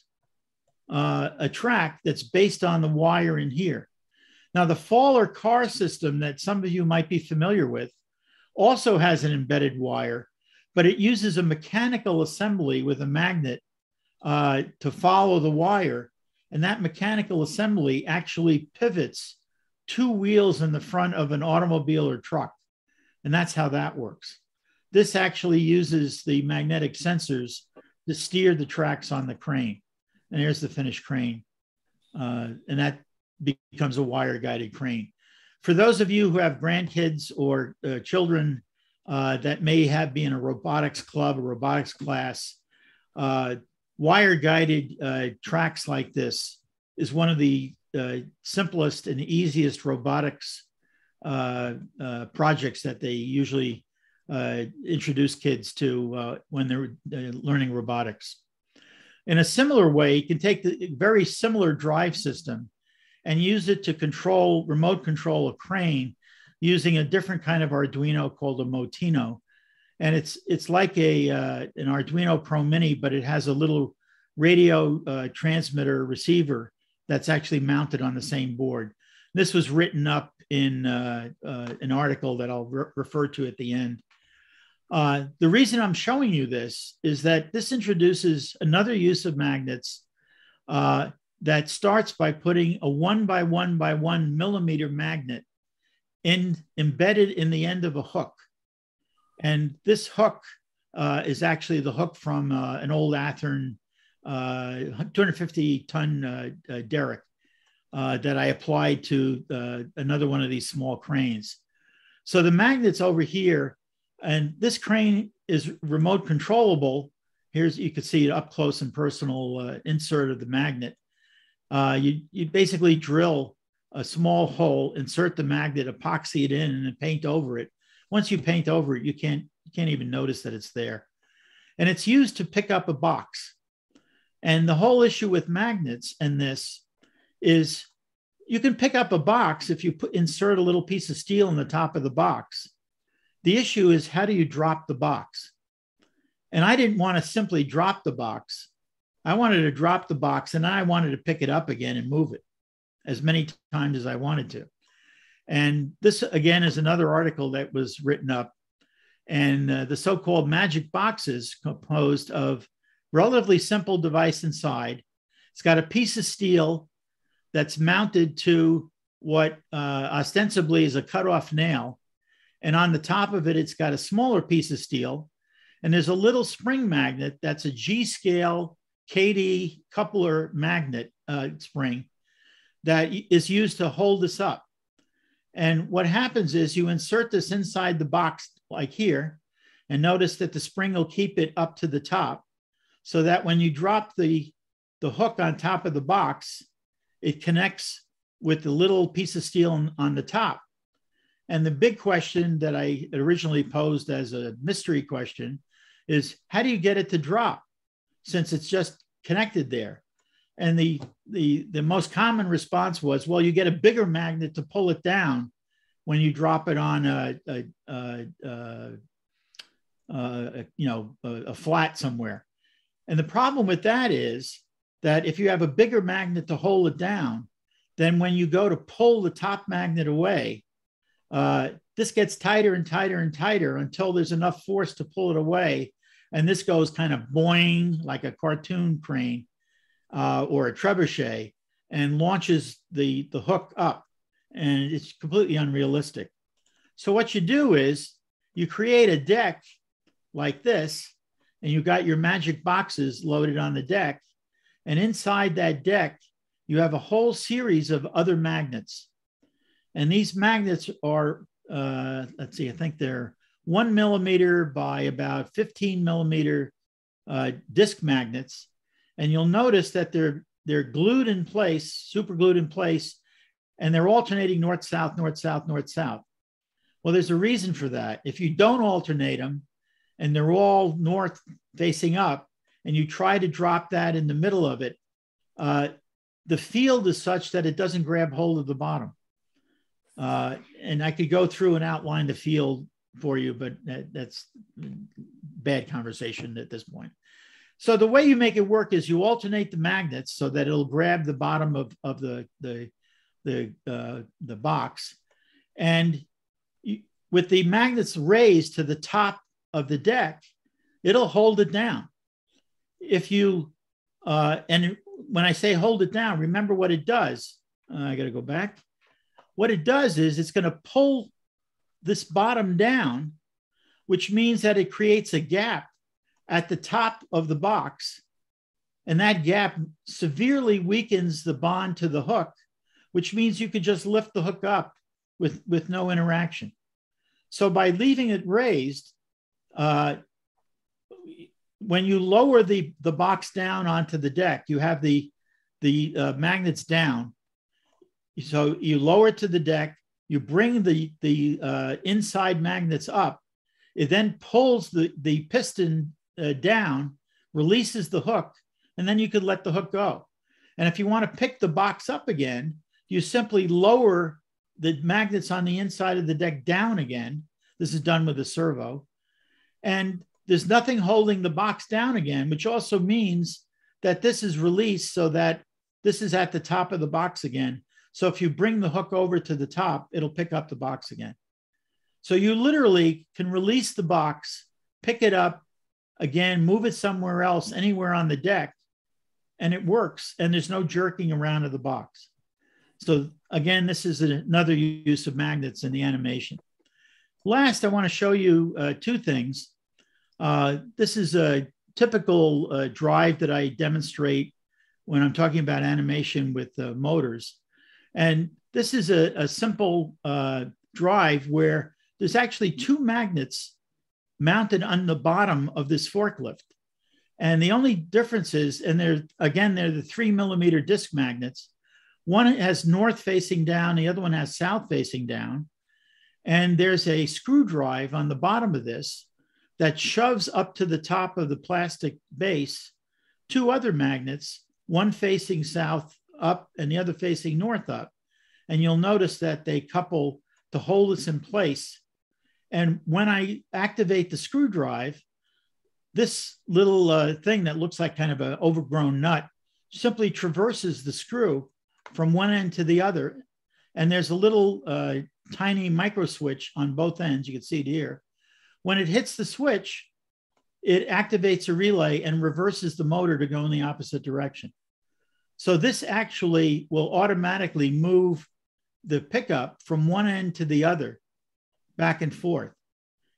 uh, a track that's based on the wire in here. Now, the Faller car system that some of you might be familiar with also has an embedded wire, but it uses a mechanical assembly with a magnet uh, to follow the wire. And that mechanical assembly actually pivots two wheels in the front of an automobile or truck. And that's how that works. This actually uses the magnetic sensors to steer the tracks on the crane. And here's the finished crane. Uh, and that becomes a wire guided crane. For those of you who have grandkids or uh, children uh, that may have been a robotics club, a robotics class, uh, wire guided uh, tracks like this is one of the uh, simplest and easiest robotics uh, projects that they usually introduce kids to when they're learning robotics. In a similar way, you can take the very similar drive system and use it to control, remote control a crane using a different kind of Arduino called a Moteino. And it's, it's like a, uh, an Arduino Pro Mini, but it has a little radio uh, transmitter receiver that's actually mounted on the same board. This was written up in uh, uh an article that I'll re refer to at the end. Uh, the reason I'm showing you this is that this introduces another use of magnets uh, that starts by putting a one by one by one millimeter magnet in embedded in the end of a hook. And this hook uh, is actually the hook from uh, an old Athearn uh, 250 ton uh, uh, derrick uh, that I applied to another one of these small cranes. So the magnet's over here, and this crane is remote controllable. Here's, you can see it up close and personal insert of the magnet uh, you, you basically drill a small hole, insert the magnet, epoxy it in, and then paint over it. Once you paint over it, you can't, you can't even notice that it's there. And it's used to pick up a box. And the whole issue with magnets and this is you can pick up a box if you put, insert a little piece of steel in the top of the box. The issue is how do you drop the box? And I didn't want to simply drop the box. I wanted to drop the box and I wanted to pick it up again and move it as many times as I wanted to. And this, again, is another article that was written up. And uh, the so called magic boxes composed of relatively simple device inside. It's got a piece of steel that's mounted to what uh, ostensibly is a cut-off nail. And on the top of it, it's got a smaller piece of steel. And there's a little spring magnet that's a G scale Kadee coupler magnet uh, spring that is used to hold this up. And what happens is you insert this inside the box like here, and notice that the spring will keep it up to the top so that when you drop the, the hook on top of the box, it connects with the little piece of steel on, on the top. And the big question that I originally posed as a mystery question is how do you get it to drop? Since it's just connected there. And the, the, the most common response was, well, you get a bigger magnet to pull it down when you drop it on a, a, a, a you know, a, flat somewhere. And the problem with that is that if you have a bigger magnet to hold it down, then when you go to pull the top magnet away, uh, this gets tighter and tighter and tighter until there's enough force to pull it away and this goes kind of boing like a cartoon crane uh, or a trebuchet and launches the, the hook up. And it's completely unrealistic. So what you do is you create a deck like this, and you got your magic boxes loaded on the deck. And inside that deck, you have a whole series of other magnets. And these magnets are, uh, let's see, I think they're one millimeter by about 15 millimeter uh, disc magnets. And you'll notice that they're, they're glued in place, super glued in place, and they're alternating north, south, north, south, north, south. Well, there's a reason for that. If you don't alternate them and they're all north facing up, and you try to drop that in the middle of it, uh, the field is such that it doesn't grab hold of the bottom. Uh, and I could go through and outline the field for you, but that, that's bad conversation at this point. So the way you make it work is you alternate the magnets so that it'll grab the bottom of, of the, the, the, uh, the box. And you, with the magnets raised to the top of the deck, it'll hold it down. If you, uh, and when I say hold it down, remember what it does. Uh, I got to go back. What it does is it's going to pull this bottom down, which means that it creates a gap at the top of the box. And that gap severely weakens the bond to the hook, which means you could just lift the hook up with, with no interaction. So by leaving it raised, uh, when you lower the, the box down onto the deck, you have the, the uh, magnets down. So you lower it to the deck, you bring the, the uh, inside magnets up, it then pulls the, the piston uh, down, releases the hook, and then you could let the hook go. And if you want to pick the box up again, you simply lower the magnets on the inside of the deck down again. This is done with a servo. And there's nothing holding the box down again, which also means that this is released so that this is at the top of the box again. So if you bring the hook over to the top, it'll pick up the box again. So you literally can release the box, pick it up, again, move it somewhere else, anywhere on the deck, and it works. And there's no jerking around of the box. So again, this is another use of magnets in the animation. Last, I want to show you uh, two things. Uh, this is a typical uh, drive that I demonstrate when I'm talking about animation with uh, motors. And this is a, a simple uh, drive where there's actually two magnets mounted on the bottom of this forklift. And the only difference is, and they're again, they're the three millimeter disc magnets. One has north facing down, the other one has south facing down. And there's a screw drive on the bottom of this that shoves up to the top of the plastic base two other magnets, one facing south up and the other facing north up. And you'll notice that they couple to hold this in place and when I activate the screw drive, this little uh, thing that looks like kind of an overgrown nut simply traverses the screw from one end to the other. And there's a little uh, tiny micro switch on both ends. You can see it here. When it hits the switch, it activates a relay and reverses the motor to go in the opposite direction. So this actually will automatically move the pickup from one end to the other back and forth.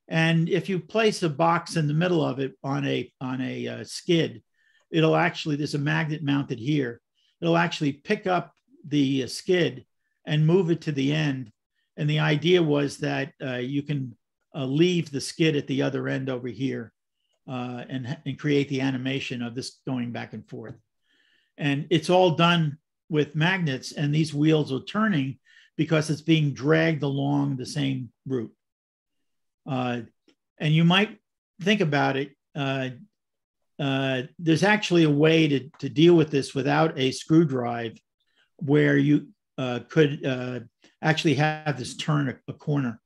And if you place a box in the middle of it on a on a uh, skid, it'll actually there's a magnet mounted here. It'll actually pick up the uh, skid and move it to the end. And the idea was that uh, you can uh, leave the skid at the other end over here uh, and, and create the animation of this going back and forth. And it's all done with magnets, and these wheels are turning because it's being dragged along the same route. Uh, and you might think about it. Uh, uh, there's actually a way to, to deal with this without a screw drive where you uh, could uh, actually have this turn a, a corner.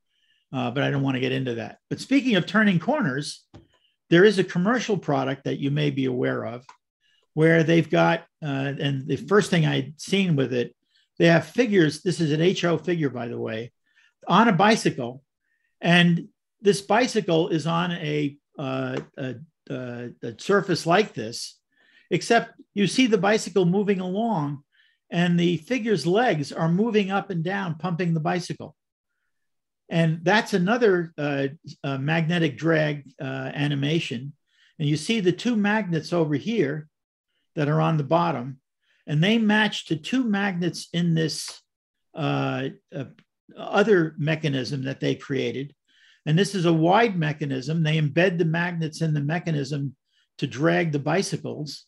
Uh, but I don't want to get into that. But speaking of turning corners, there is a commercial product that you may be aware of where they've got, and the first thing I'd seen with it they have figures. This is an HO figure, by the way, on a bicycle. And this bicycle is on a, uh, a, a, a surface like this, except you see the bicycle moving along and the figure's legs are moving up and down, pumping the bicycle. And that's another uh, uh, magnetic drag uh, animation. And you see the two magnets over here that are on the bottom and they match to two magnets in this uh, uh, other mechanism that they created. And this is a wide mechanism. They embed the magnets in the mechanism to drag the bicycles.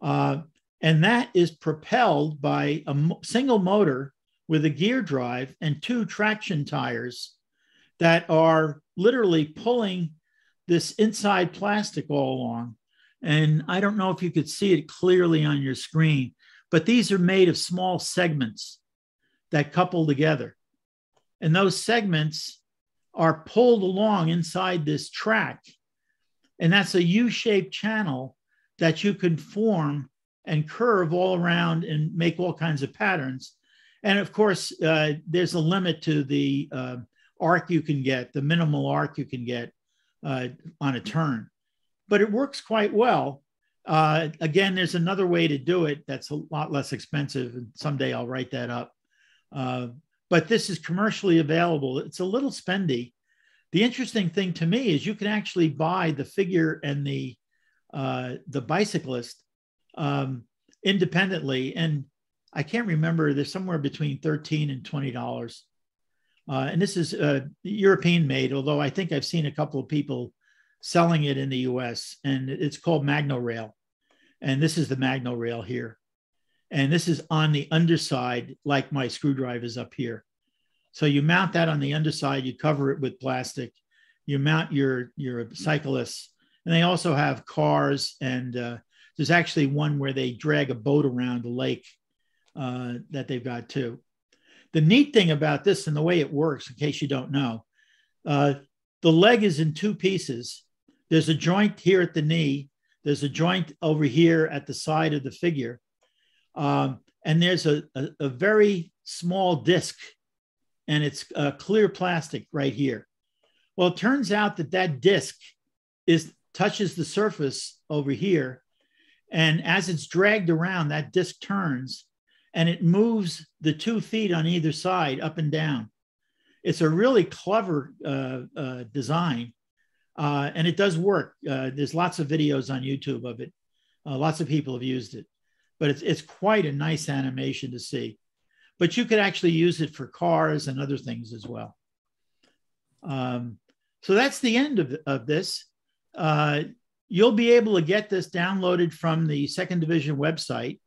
Uh, and that is propelled by a mo single motor with a gear drive and two traction tires that are literally pulling this inside plastic all along. And I don't know if you could see it clearly on your screen, but these are made of small segments that couple together. And those segments are pulled along inside this track. And that's a U shaped channel that you can form and curve all around and make all kinds of patterns. And of course, uh, there's a limit to the uh, arc you can get, the minimal arc you can get uh, on a turn. But it works quite well. Uh, again, there's another way to do it that's a lot less expensive. And someday I'll write that up. Uh, but this is commercially available. It's a little spendy. The interesting thing to me is you can actually buy the figure and the uh, the bicyclist um, independently, and I can't remember. There's somewhere between thirteen and twenty dollars. Uh, and this is uh, European made, although I think I've seen a couple of people selling it in the US, and it's called Magnorail. And this is the Magnorail here. And this is on the underside, like my screwdriver is up here. So you mount that on the underside, you cover it with plastic, you mount your, your cyclists, and they also have cars. And uh, there's actually one where they drag a boat around the lake uh, that they've got too. The neat thing about this and the way it works, in case you don't know, uh, the leg is in two pieces. There's a joint here at the knee. There's a joint over here at the side of the figure. Um, and there's a, a, a, very small disc, and it's uh, clear plastic right here. Well, it turns out that that disc is touches the surface over here. And as it's dragged around, that disc turns and it moves the two feet on either side up and down. It's a really clever uh, uh, design, uh, and it does work. Uh, there's lots of videos on YouTube of it. Uh, lots of people have used it, but it's it's quite a nice animation to see. But you could actually use it for cars and other things as well. Um, so that's the end of, of this. Uh, you'll be able to get this downloaded from the Second Division website.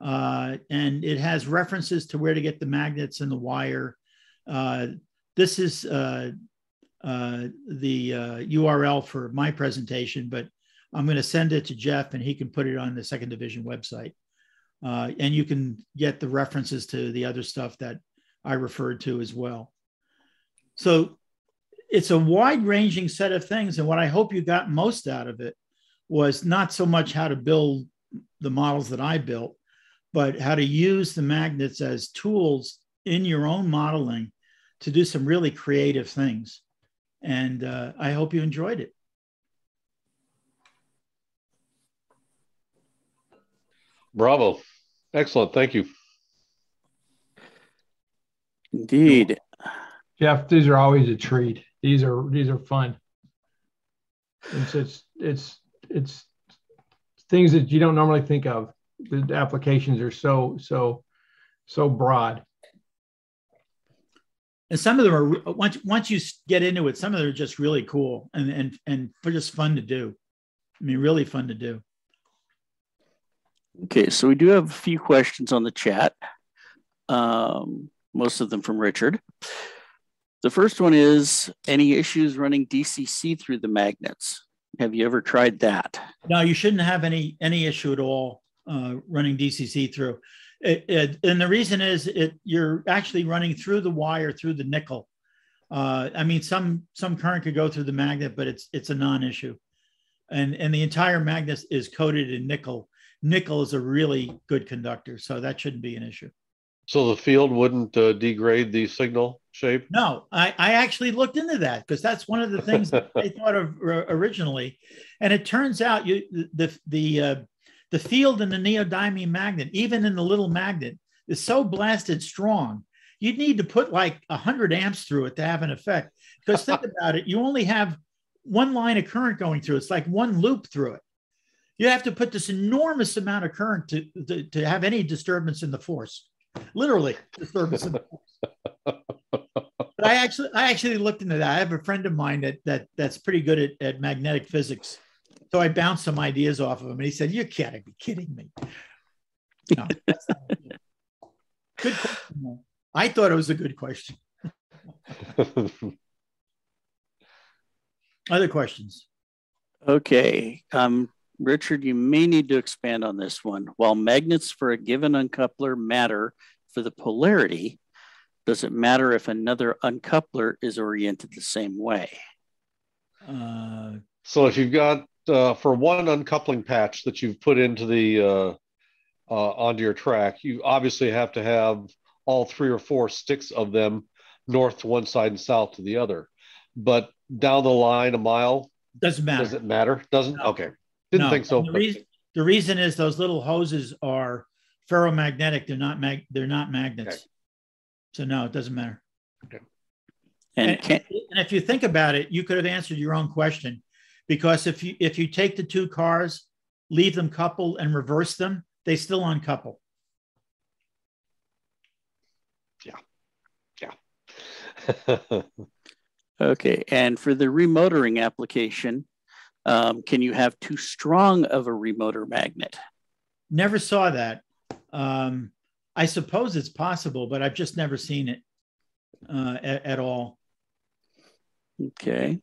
Uh, and it has references to where to get the magnets and the wire. Uh, this is uh, uh the URL uh, for my presentation, but I'm going to send it to Jeff and he can put it on the second division website. Uh, and you can get the references to the other stuff that I referred to as well. So it's a wide ranging set of things. And what I hope you got most out of it was not so much how to build the models that I built, but how to use the magnets as tools in your own modeling to do some really creative things. And uh, I hope you enjoyed it. Bravo. Excellent. Thank you. Indeed. Geoff, these are always a treat. These are these are fun. It's it's it's it's things that you don't normally think of the applications are so so so broad and some of them are once once you get into it some of them are just really cool and and and for just fun to do. I mean really fun to do. Okay so we do have a few questions on the chat. Um, most of them from richard. The first one is any issues running dcc through the magnets? Have you ever tried that? No you shouldn't have any any issue at all uh, running DCC through. It, it, and the reason is it you're actually running through the wire through the nickel. Uh, I mean, some some current could go through the magnet, but it's it's a non-issue, and and the entire magnet is coated in nickel. Nickel is a really good conductor, so that shouldn't be an issue. So the field wouldn't uh, degrade the signal shape? No, I, I actually looked into that because that's one of the things I [LAUGHS] thought of originally, and it turns out you the the uh, the field in the neodymium magnet, even in the little magnet, is so blasted strong. You'd need to put like 100 amps through it to have an effect. Because think [LAUGHS] about it, you only have one line of current going through. It's like one loop through it. You have to put this enormous amount of current to, to, to have any disturbance in the force. Literally, disturbance in the force. But I actually I actually looked into that. I have a friend of mine that that that's pretty good at, at magnetic physics so I bounced some ideas off of him, and he said, "You can't be kidding me." No, good question. I thought it was a good question. [LAUGHS] Other questions? Okay. Um, Richard, you may need to expand on this one. While magnets for a given uncoupler matter for the polarity, does it matter if another uncoupler is oriented the same way? Uh, so if you've got uh, for one uncoupling patch that you've put into the uh, uh, onto your track, you obviously have to have all three or four sticks of them north to one side and south to the other. But down the line a mile, Doesn't matter. does it matter? Doesn't? No. Okay. Didn't No. think so. The but- reason, the reason is those little hoses are ferromagnetic. They're not mag. They're not magnets. Okay. So no, it doesn't matter. And And, can, and if you think about it, you could have answered your own question, because if you if you take the two cars, leave them coupled and reverse them, they still uncouple. Yeah. Yeah. [LAUGHS] okay. And for the remotoring application, um, can you have too strong of a remoter magnet? Never saw that. Um, I suppose it's possible, but I've just never seen it uh, at, at all. Okay.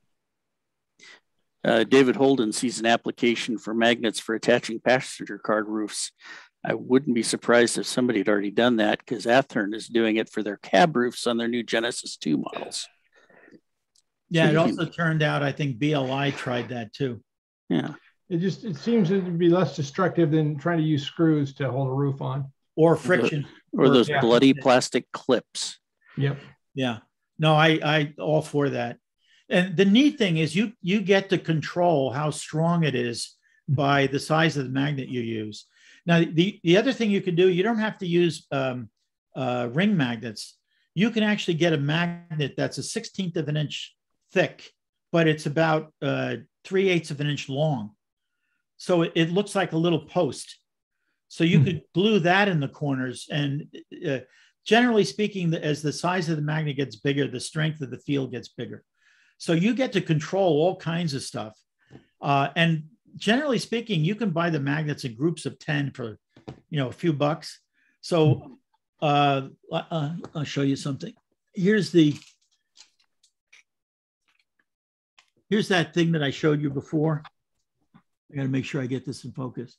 Uh, David Holden sees an application for magnets for attaching passenger car roofs. I wouldn't be surprised if somebody had already done that because Athearn is doing it for their cab roofs on their new Genesis 2 models. Yeah, So it also can- turned out I think BLI tried that too. Yeah. It just, it seems to be less destructive than trying to use screws to hold a roof on. Or friction. Or those yeah. bloody plastic clips. Yep. Yeah. No, I I all for that. And the neat thing is you you get to control how strong it is by the size of the magnet you use. Now the the other thing you can do, you don't have to use um, uh, ring magnets. You can actually get a magnet that's a sixteenth of an inch thick, but it's about uh, three eighths of an inch long. So it, it looks like a little post. So you Hmm. could glue that in the corners and uh, generally speaking, as the size of the magnet gets bigger, the strength of the field gets bigger. So you get to control all kinds of stuff. Uh, and generally speaking, you can buy the magnets in groups of 10 for, you know, a few bucks. So uh, uh, I'll show you something. Here's the, here's that thing that I showed you before. I got to make sure I get this in focus.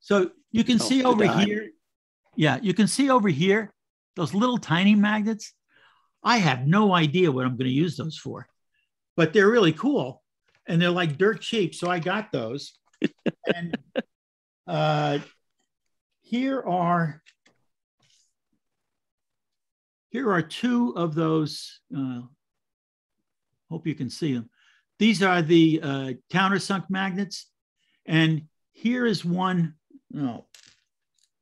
So you can Oh, see over here. Yeah, you can see over here those little tiny magnets. I have no idea what I'm going to use those for, but they're really cool and they're like dirt cheap. So I got those. [LAUGHS] and uh, here are here are two of those. Uh, hope you can see them. These are the uh, countersunk magnets, and here is one. Oh,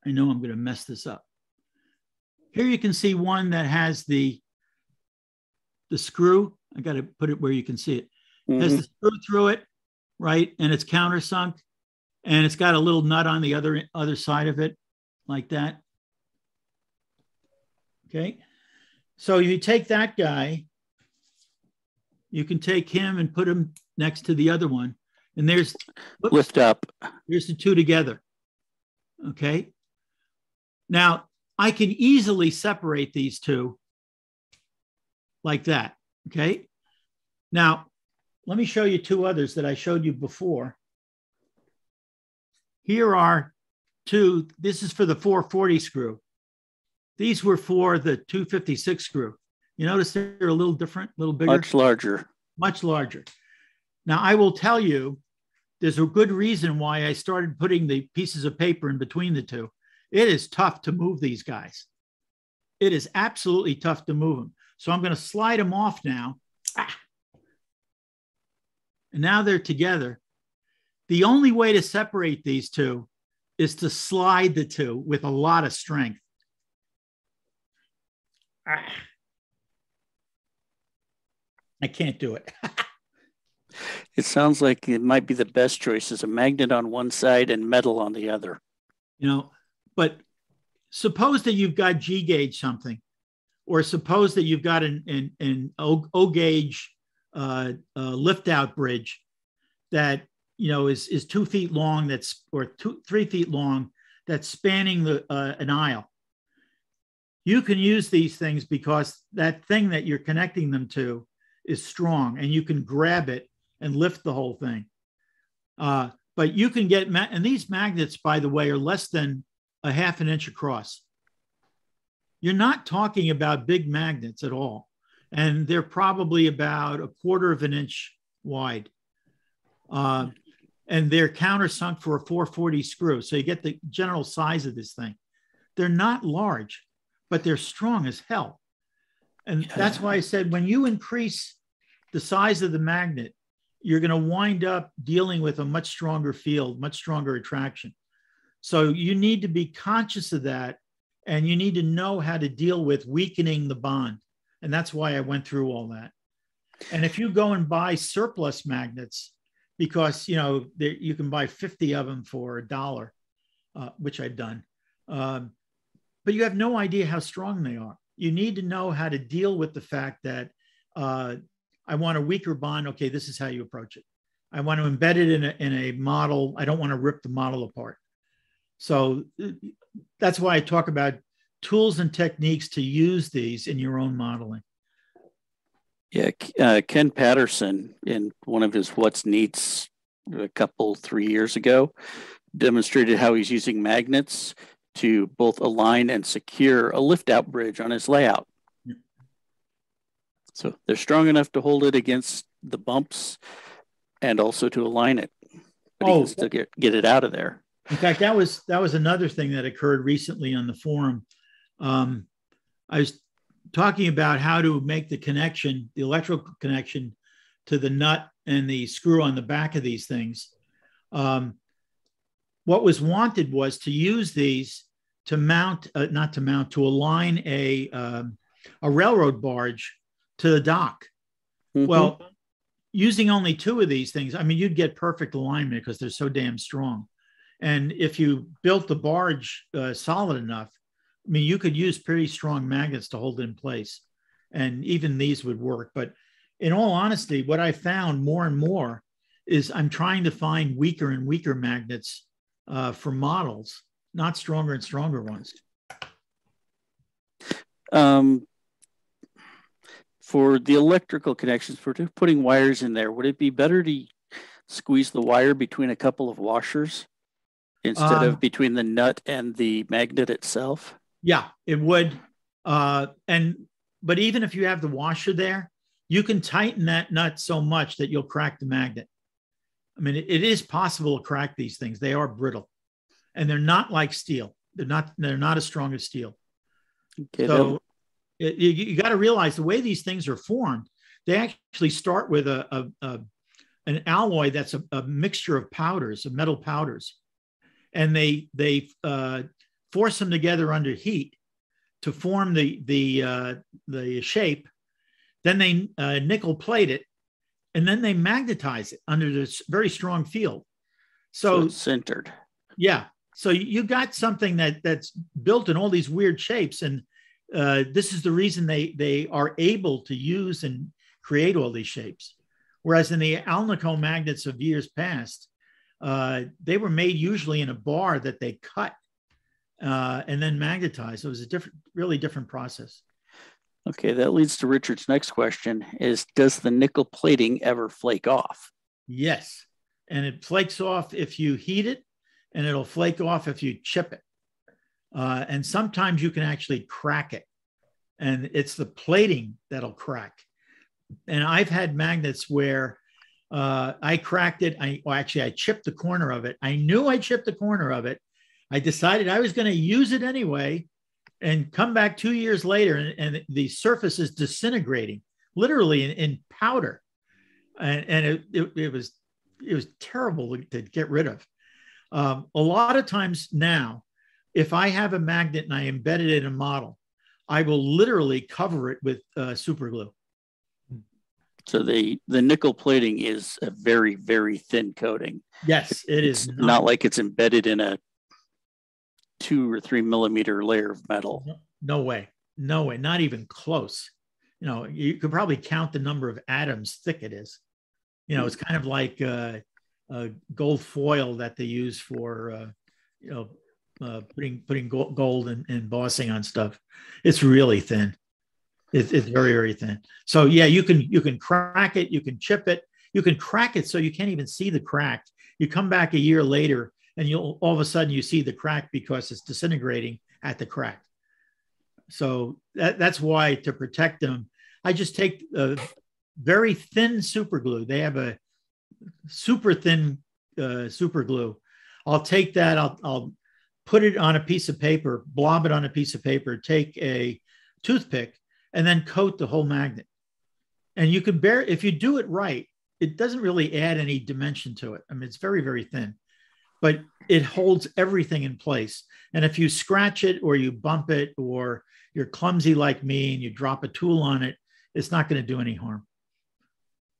I know I'm going to mess this up. Here you can see one that has the the screw. I got to put it where you can see it. It has mm-hmm. the screw through it, right? And it's countersunk, and it's got a little nut on the other other side of it, like that. Okay, so you take that guy. You can take him and put him next to the other one, and there's whoops. Lift up. Here's the two together. Okay. Now I can easily separate these two like that. Okay. Now let me show you two others that I showed you before. Here are two. This is for the 440 screw. These were for the 256 screw. You notice they're a little different, a little bigger Much larger. much larger. Now, I will tell you, there's a good reason why I started putting the pieces of paper in between the two. It is tough to move these guys. It is absolutely tough to move them. So I'm going to slide them off now. Ah. And now they're together. The only way to separate these two is to slide the two with a lot of strength. Ah. I can't do it. [LAUGHS] It sounds like it might be the best choice is a magnet on one side and metal on the other. you know but suppose that you've got g gauge something or suppose that you've got an an, an o, gauge uh, uh, lift out bridge that you know is is two feet long that's or two three feet long that's spanning the uh, an aisle. You can use these things because that thing that you're connecting them to is strong and you can grab it and lift the whole thing. Uh, but you can get ma- and these magnets by the way are less than a half an inch across you're not talking about big magnets at all and they're probably about a quarter of an inch wide uh, and they're countersunk for a 440 screw. So you get the general size of this thing. They're not large, but they're strong as hell. And Yeah. that's why I said when you increase the size of the magnet, you're going to wind up dealing with a much stronger field, much stronger attraction. So you need to be conscious of that and you need to know how to deal with weakening the bond. And that's why I went through all that. And if you go and buy surplus magnets, because you know you can buy 50 of them for a dollar, uh, which I've done, um, but you have no idea how strong they are. You need to know how to deal with the fact that uh, I want a weaker bond. Okay, this is how you approach it. I want to embed it in a, in a model. I don't want to rip the model apart. So uh, that's why I talk about tools and techniques to use these in your own modeling. Yeah, uh, Ken Patterson in one of his What's Neats a couple three years ago demonstrated how he's using magnets to both align and secure a lift out bridge on his layout. So they're strong enough to hold it against the bumps and also to align it. But he Oh. can still get, get it out of there. In fact, that was that was another thing that occurred recently on the forum. Um, I was talking about how to make the connection, the electrical connection, to the nut and the screw on the back of these things. Um, what was wanted was to use these to mount, uh, not to mount, to align a um, a railroad barge to the dock. Mhm. Well, using only two of these things, I mean, you'd get perfect alignment because they're so damn strong. And if you built the barge uh, solid enough, I mean, you could use pretty strong magnets to hold it in place. And even these would work. But in all honesty, what I found more and more is I'm trying to find weaker and weaker magnets uh, for models, not stronger and stronger ones. Um, for the electrical connections, for putting wires in there, would it be better to squeeze the wire between a couple of washers instead Um, of between the nut and the magnet itself? Yeah, it would. Uh, and but even if you have the washer there, you can tighten that nut so much that you'll crack the magnet. I mean, it, it is possible to crack these things. They are brittle, and they're not like steel. They're not. They're not as strong as steel. Okay, So it, you, you got to realize the way these things are formed. They actually start with a, a, a an alloy that's a, a mixture of powders, of metal powders, and they they uh, force them together under heat to form the the uh, the shape. Then they uh, nickel plate it, and then they magnetize it under this very strong field. so So sintered. yeah, so you got something that that's built in all these weird shapes, and uh, this is the reason they they are able to use and create all these shapes. Whereas in the Alnico magnets of years past, uh, they were made usually in a bar that they cut uh, and then magnetized. It was a different, really different process. Okay, that leads to Richard's next question is does the nickel plating ever flake off? Yes, and it flakes off if you heat it, and it'll flake off if you chip it. Uh, and sometimes you can actually crack it, and it's the plating that'll crack. And I've had magnets where uh, I cracked it. I well, actually I chipped the corner of it. I knew I chipped the corner of it. I decided I was going to use it anyway, and come back two years later, and, and the surface is disintegrating, literally in, in powder, and, and it, it, it was it was terrible to get rid of. Um, a lot of times now, if I have a magnet and I embed it in a model, I will literally cover it with uh, super glue. So the the nickel plating is a very very thin coating. Yes, it is It's not like it's embedded in a two or three millimeter layer of metal. no way, no way, not even close. You know, you could probably count the number of atoms thick it is. You know, it's kind of like uh, uh, gold foil that they use for uh, you know uh, putting putting gold and, and embossing on stuff. It's really thin. It's, it's very very thin. So yeah, you can you can crack it, you can chip it, you can crack it so you can't even see the crack. You come back a year later and you'll all of a sudden you see the crack because it's disintegrating at the crack. So that, that's why to protect them, I just take a very thin super glue. They have a super thin uh, super glue. I'll take that. I'll, I'll put it on a piece of paper, blob it on a piece of paper, take a toothpick, and then coat the whole magnet. And you can bear if you do it right. It doesn't really add any dimension to it. I mean, it's very very thin, but it holds everything in place. And if you scratch it or you bump it or you're clumsy like me and you drop a tool on it, it's not going to do any harm.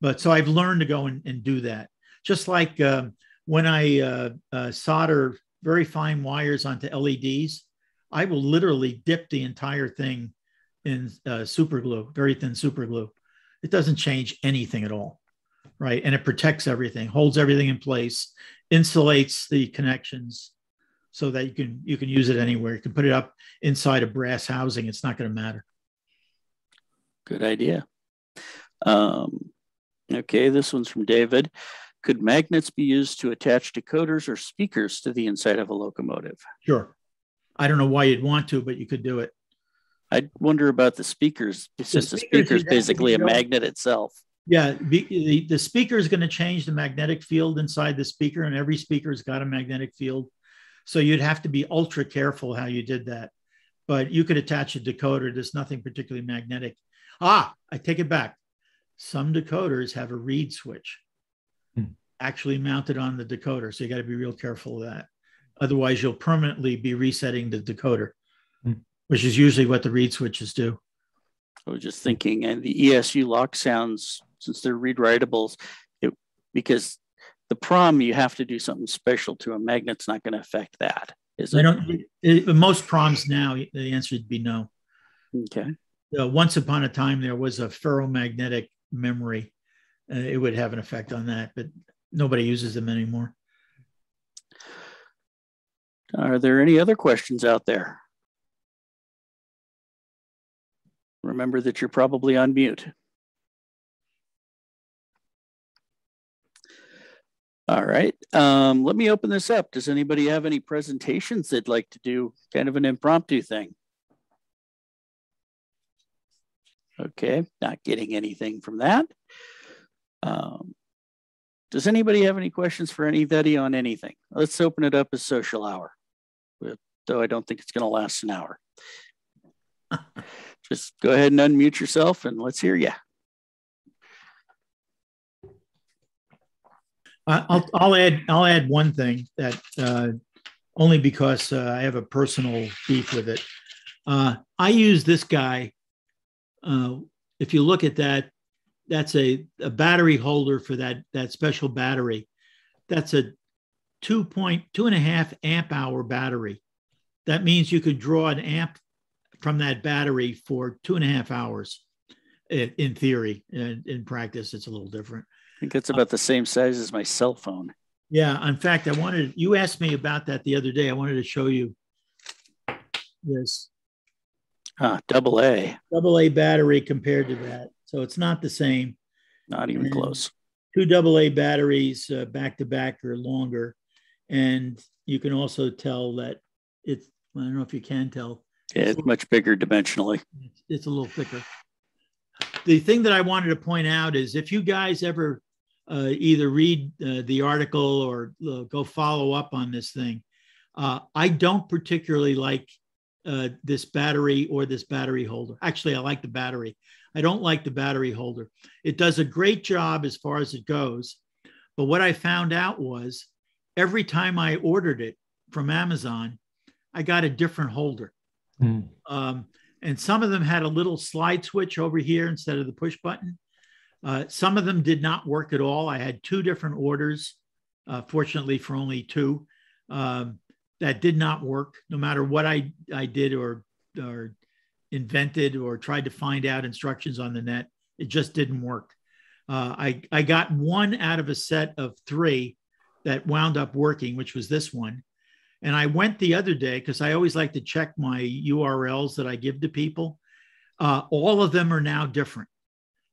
But so I've learned to go and, and do that. Just like um, when I uh, uh, solder very fine wires onto LEDs, I will literally dip the entire thing in uh, super glue, very thin super glue. It doesn't change anything at all, right? And it protects everything, holds everything in place, insulates the connections so that you can you can use it anywhere. You can put it up inside a brass housing. It's not going to matter. Good idea. Um, okay, this one's from David. Could magnets be used to attach decoders or speakers to the inside of a locomotive? Sure. I don't know why you'd want to, but you could do it. I wonder about the speakers. It's The just a speakers speaker is you'd have to basically a magnet itself. Yeah, the, the speaker is going to change the magnetic field inside the speaker, and every speaker's got a magnetic field. So you'd have to be ultra careful how you did that. But you could attach a decoder. There's nothing particularly magnetic. Ah, I take it back. Some decoders have a reed switch Hmm. actually mounted on the decoder. So you got to be real careful of that. Otherwise, you'll permanently be resetting the decoder, Hmm. Which is usually what the reed switches do. I was just thinking, and the ESU LokSounds, since they're read writables, it, because the prom, you have to do something special to a magnet's not going to affect that. Is I it? don't. It, most proms now, the answer would be no. Okay. uh, once upon a time there was a ferromagnetic memory. Uh, it would have an effect on that, but nobody uses them anymore. Are there any other questions out there? Remember that you're probably on mute. All right, um, let me open this up. Does anybody have any presentations they'd like to do? Kind of an impromptu thing. Okay, not getting anything from that. Um, does anybody have any questions for anybody on anything? Let's open it up as social hour, though I don't think it's going to last an hour. [LAUGHS] Just go ahead and unmute yourself and let's hear you. I'll, I'll add I'll add one thing that uh, only because uh, I have a personal beef with it. Uh, I use this guy. Uh, if you look at that, that's a, a battery holder for that that special battery. That's a two point two and a half amp hour battery. That means you could draw an amp from that battery for two and a half hours. In, in theory, and in practice, it's a little different. I think it's about the same size as my cell phone. Yeah, in fact, I wanted you asked me about that the other day. I wanted to show you this Ah, double A, double A battery compared to that. So it's not the same. not even And close. Two double A batteries uh, back to back are longer, and you can also tell that it's. I don't know if you can tell. Yeah, it's much bigger dimensionally. It's, it's a little thicker. The thing that I wanted to point out is if you guys ever uh, either read uh, the article or uh, go follow up on this thing, uh, I don't particularly like uh, this battery or this battery holder. Actually, I like the battery. I don't like the battery holder. It does a great job as far as it goes. But what I found out was every time I ordered it from Amazon, I got a different holder. Hmm. Um, and some of them had a little slide switch over here instead of the push button. Uh, some of them did not work at all. I had two different orders, uh, fortunately for only two, um, that did not work. No matter what I, I did or, or invented or tried to find out instructions on the net, it just didn't work. Uh, I, I got one out of a set of three that wound up working, which was this one. And I went the other day because I always like to check my URLs that I give to people. Uh, all of them are now different.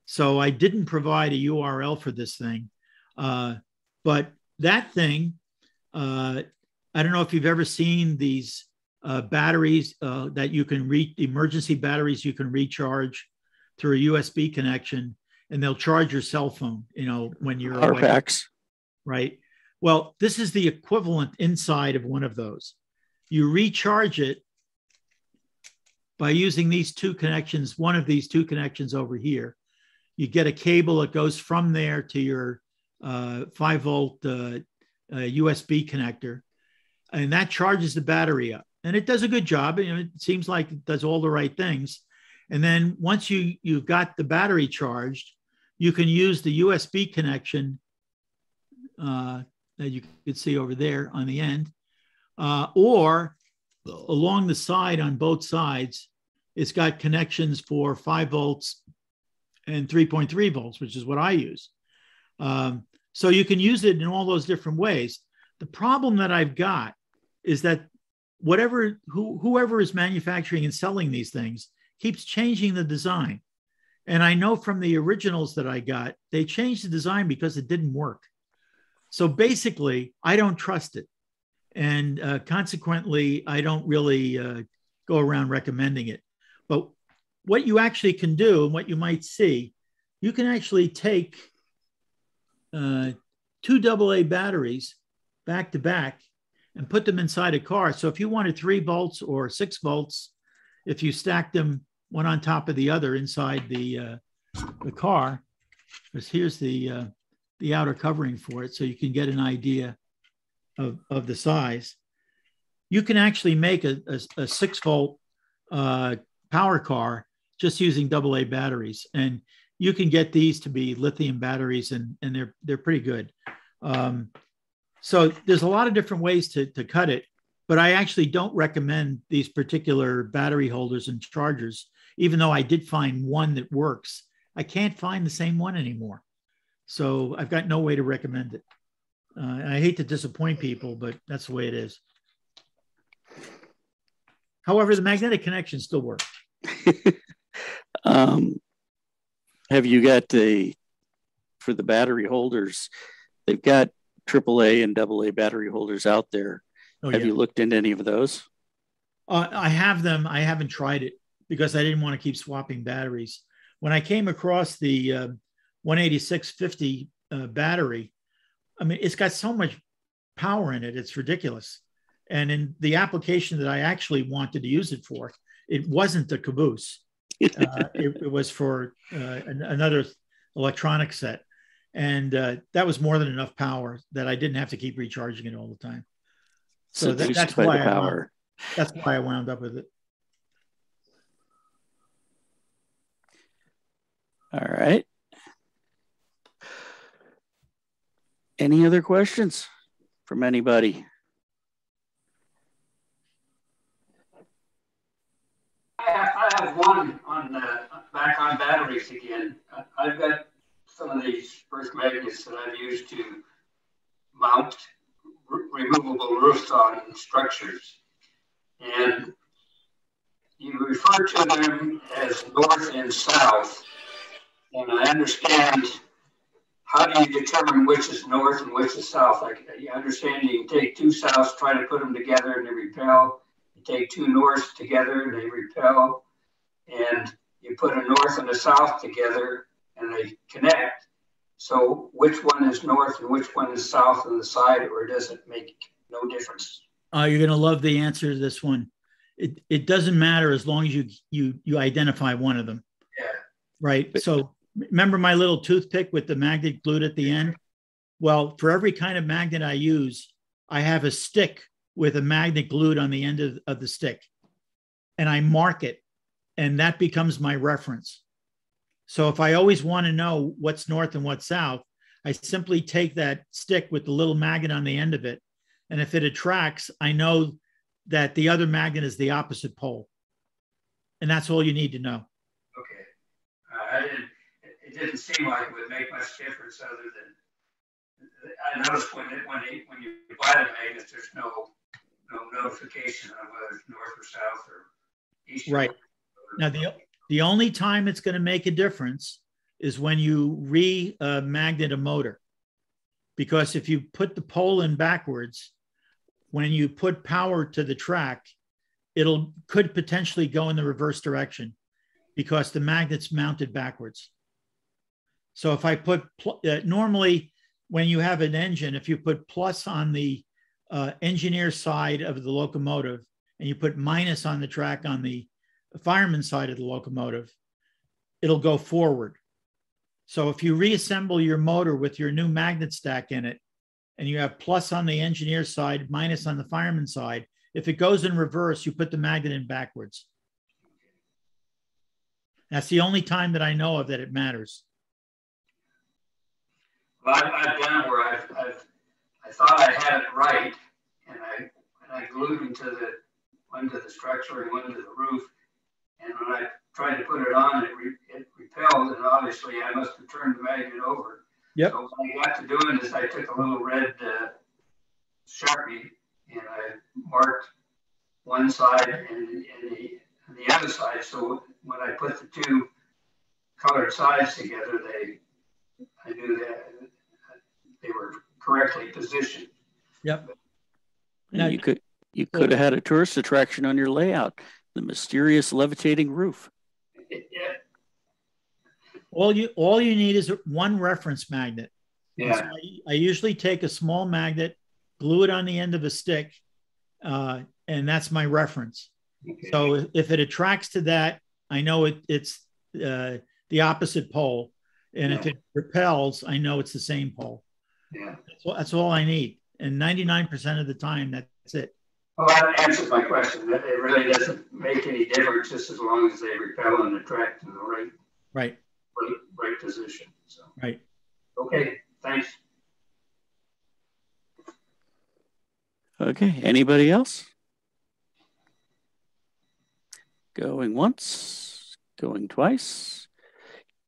So I didn't provide a URL for this thing. Uh, but that thing, uh, I don't know if you've ever seen these uh, batteries uh, that you can reach, emergency batteries you can recharge through a USB connection, and they'll charge your cell phone, you know, when you're Power away packs. right? Well, this is the equivalent inside of one of those. You recharge it by using these two connections, one of these two connections over here. You get a cable that goes from there to your uh, 5 volt uh, uh, USB connector, and that charges the battery up. And it does a good job. You know, it seems like it does all the right things. And then once you you've got the battery charged, you can use the USB connection uh, that you can see over there on the end, uh, or along the side on both sides, it's got connections for five volts and 3.3 volts, which is what I use. Um, so you can use it in all those different ways. The problem that I've got is that whatever who, whoever is manufacturing and selling these things keeps changing the design. And I know from the originals that I got, they changed the design because it didn't work. So basically, I don't trust it. And uh, consequently, I don't really uh, go around recommending it. But what you actually can do and what you might see, you can actually take uh, two AA batteries back to back and put them inside a car. So if you wanted three volts or six volts, if you stack them one on top of the other inside the uh, the car, because here's the uh, the outer covering for it, so you can get an idea of, of the size. You can actually make a, a, a six volt uh, power car just using AA batteries, and you can get these to be lithium batteries, and and they're they're pretty good. Um, so there's a lot of different ways to, to cut it, but I actually don't recommend these particular battery holders and chargers, even though I did find one that works. I can't find the same one anymore. So I've got no way to recommend it. Uh, and I hate to disappoint people, but that's the way it is. However, the magnetic connection still works. [LAUGHS] um, have you got the for the battery holders? They've got AAA and AA battery holders out there. Oh, have yeah. you looked into any of those? Uh, I have them. I haven't tried it because I didn't want to keep swapping batteries. When I came across the uh, 18650 uh, battery, I mean, it's got so much power in it, it's ridiculous. And in the application that I actually wanted to use it for, it wasn't the caboose. [LAUGHS] Uh, it, it, was for uh, an, another electronic set and uh, that was more than enough power that I didn't have to keep recharging it all the time. So, so that, that's why I wound, that's why I wound up with it. All right. Any other questions from anybody? I have one on uh, back on batteries again. I've got some of these first magnets that I've used to mount removable roofs on structures. And you refer to them as north and south. And I understand how do you determine which is north and which is south? Like you understand you can take two souths, try to put them together and they repel. You take two norths together and they repel. And you put a north and a south together and they connect. So which one is north and which one is south on the side, or does it make no difference? Uh, you're going to love the answer to this one. It, it doesn't matter as long as you you you identify one of them. Yeah. Right. So remember my little toothpick with the magnet glued at the end? Well, for every kind of magnet I use, I have a stick with a magnet glued on the end of, of the stick. And I mark it, and that becomes my reference. So if I always want to know what's north and what's south, I simply take that stick with the little magnet on the end of it. And if it attracts, I know that the other magnet is the opposite pole. And that's all you need to know. Okay. Uh, I didn't, it didn't seem like it would make much difference other than I noticed when it, when, it, when you buy the magnets, there's no no notification of whether it's north or south or east. Right. Now the the only time it's going to make a difference is when you re-magnet uh, a motor. Because if you put the pole in backwards, when you put power to the track, it'll could potentially go in the reverse direction because the magnet's mounted backwards. So if I put uh, normally when you have an engine, if you put plus on the uh, engineer side of the locomotive and you put minus on the track on the fireman side of the locomotive, it'll go forward. So if you reassemble your motor with your new magnet stack in it, and you have plus on the engineer side, minus on the fireman side, if it goes in reverse, you put the magnet in backwards. That's the only time that I know of that it matters. Well, I've, I've done it where I've, I've, I thought I had it right, and I, and I glued them to the one to the structure and one to the roof. And when I tried to put it on, it, re, it repelled, and obviously I must have turned the magnet over. Yep. So what I got to doing is I took a little red uh, sharpie and I marked one side and, and, the, and the other side. So when I put the two colored sides together, they I knew that they were correctly positioned. Yep. Now you could you could have had a tourist attraction on your layout, the mysterious levitating roof. yeah. All you all you need is one reference magnet. Yeah. So I, I, usually take a small magnet, glue it on the end of a stick, uh, and that's my reference. Okay. So if it attracts to that, I know it, it's uh, the opposite pole. And yeah. if it repels, I know it's the same pole. Yeah. That's all, that's all I need. And 99% of the time, that's it. Well, that answers my question. It really doesn't make any difference just as long as they repel and attract in the right, right, right, right position. So. Right. Okay. Thanks. Okay. Anybody else? Going once, going twice.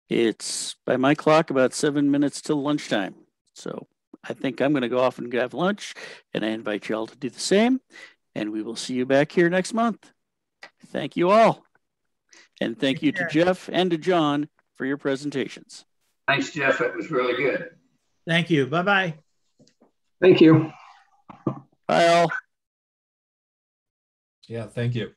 It's by my clock about seven minutes till lunchtime. So I think I'm going to go off and have lunch, and I invite you all to do the same. And we will see you back here next month. Thank you all. And thank you to Geoff and to John for your presentations. Thanks, Geoff. It was really good. Thank you. Bye bye. Thank you. Bye all. Yeah, thank you.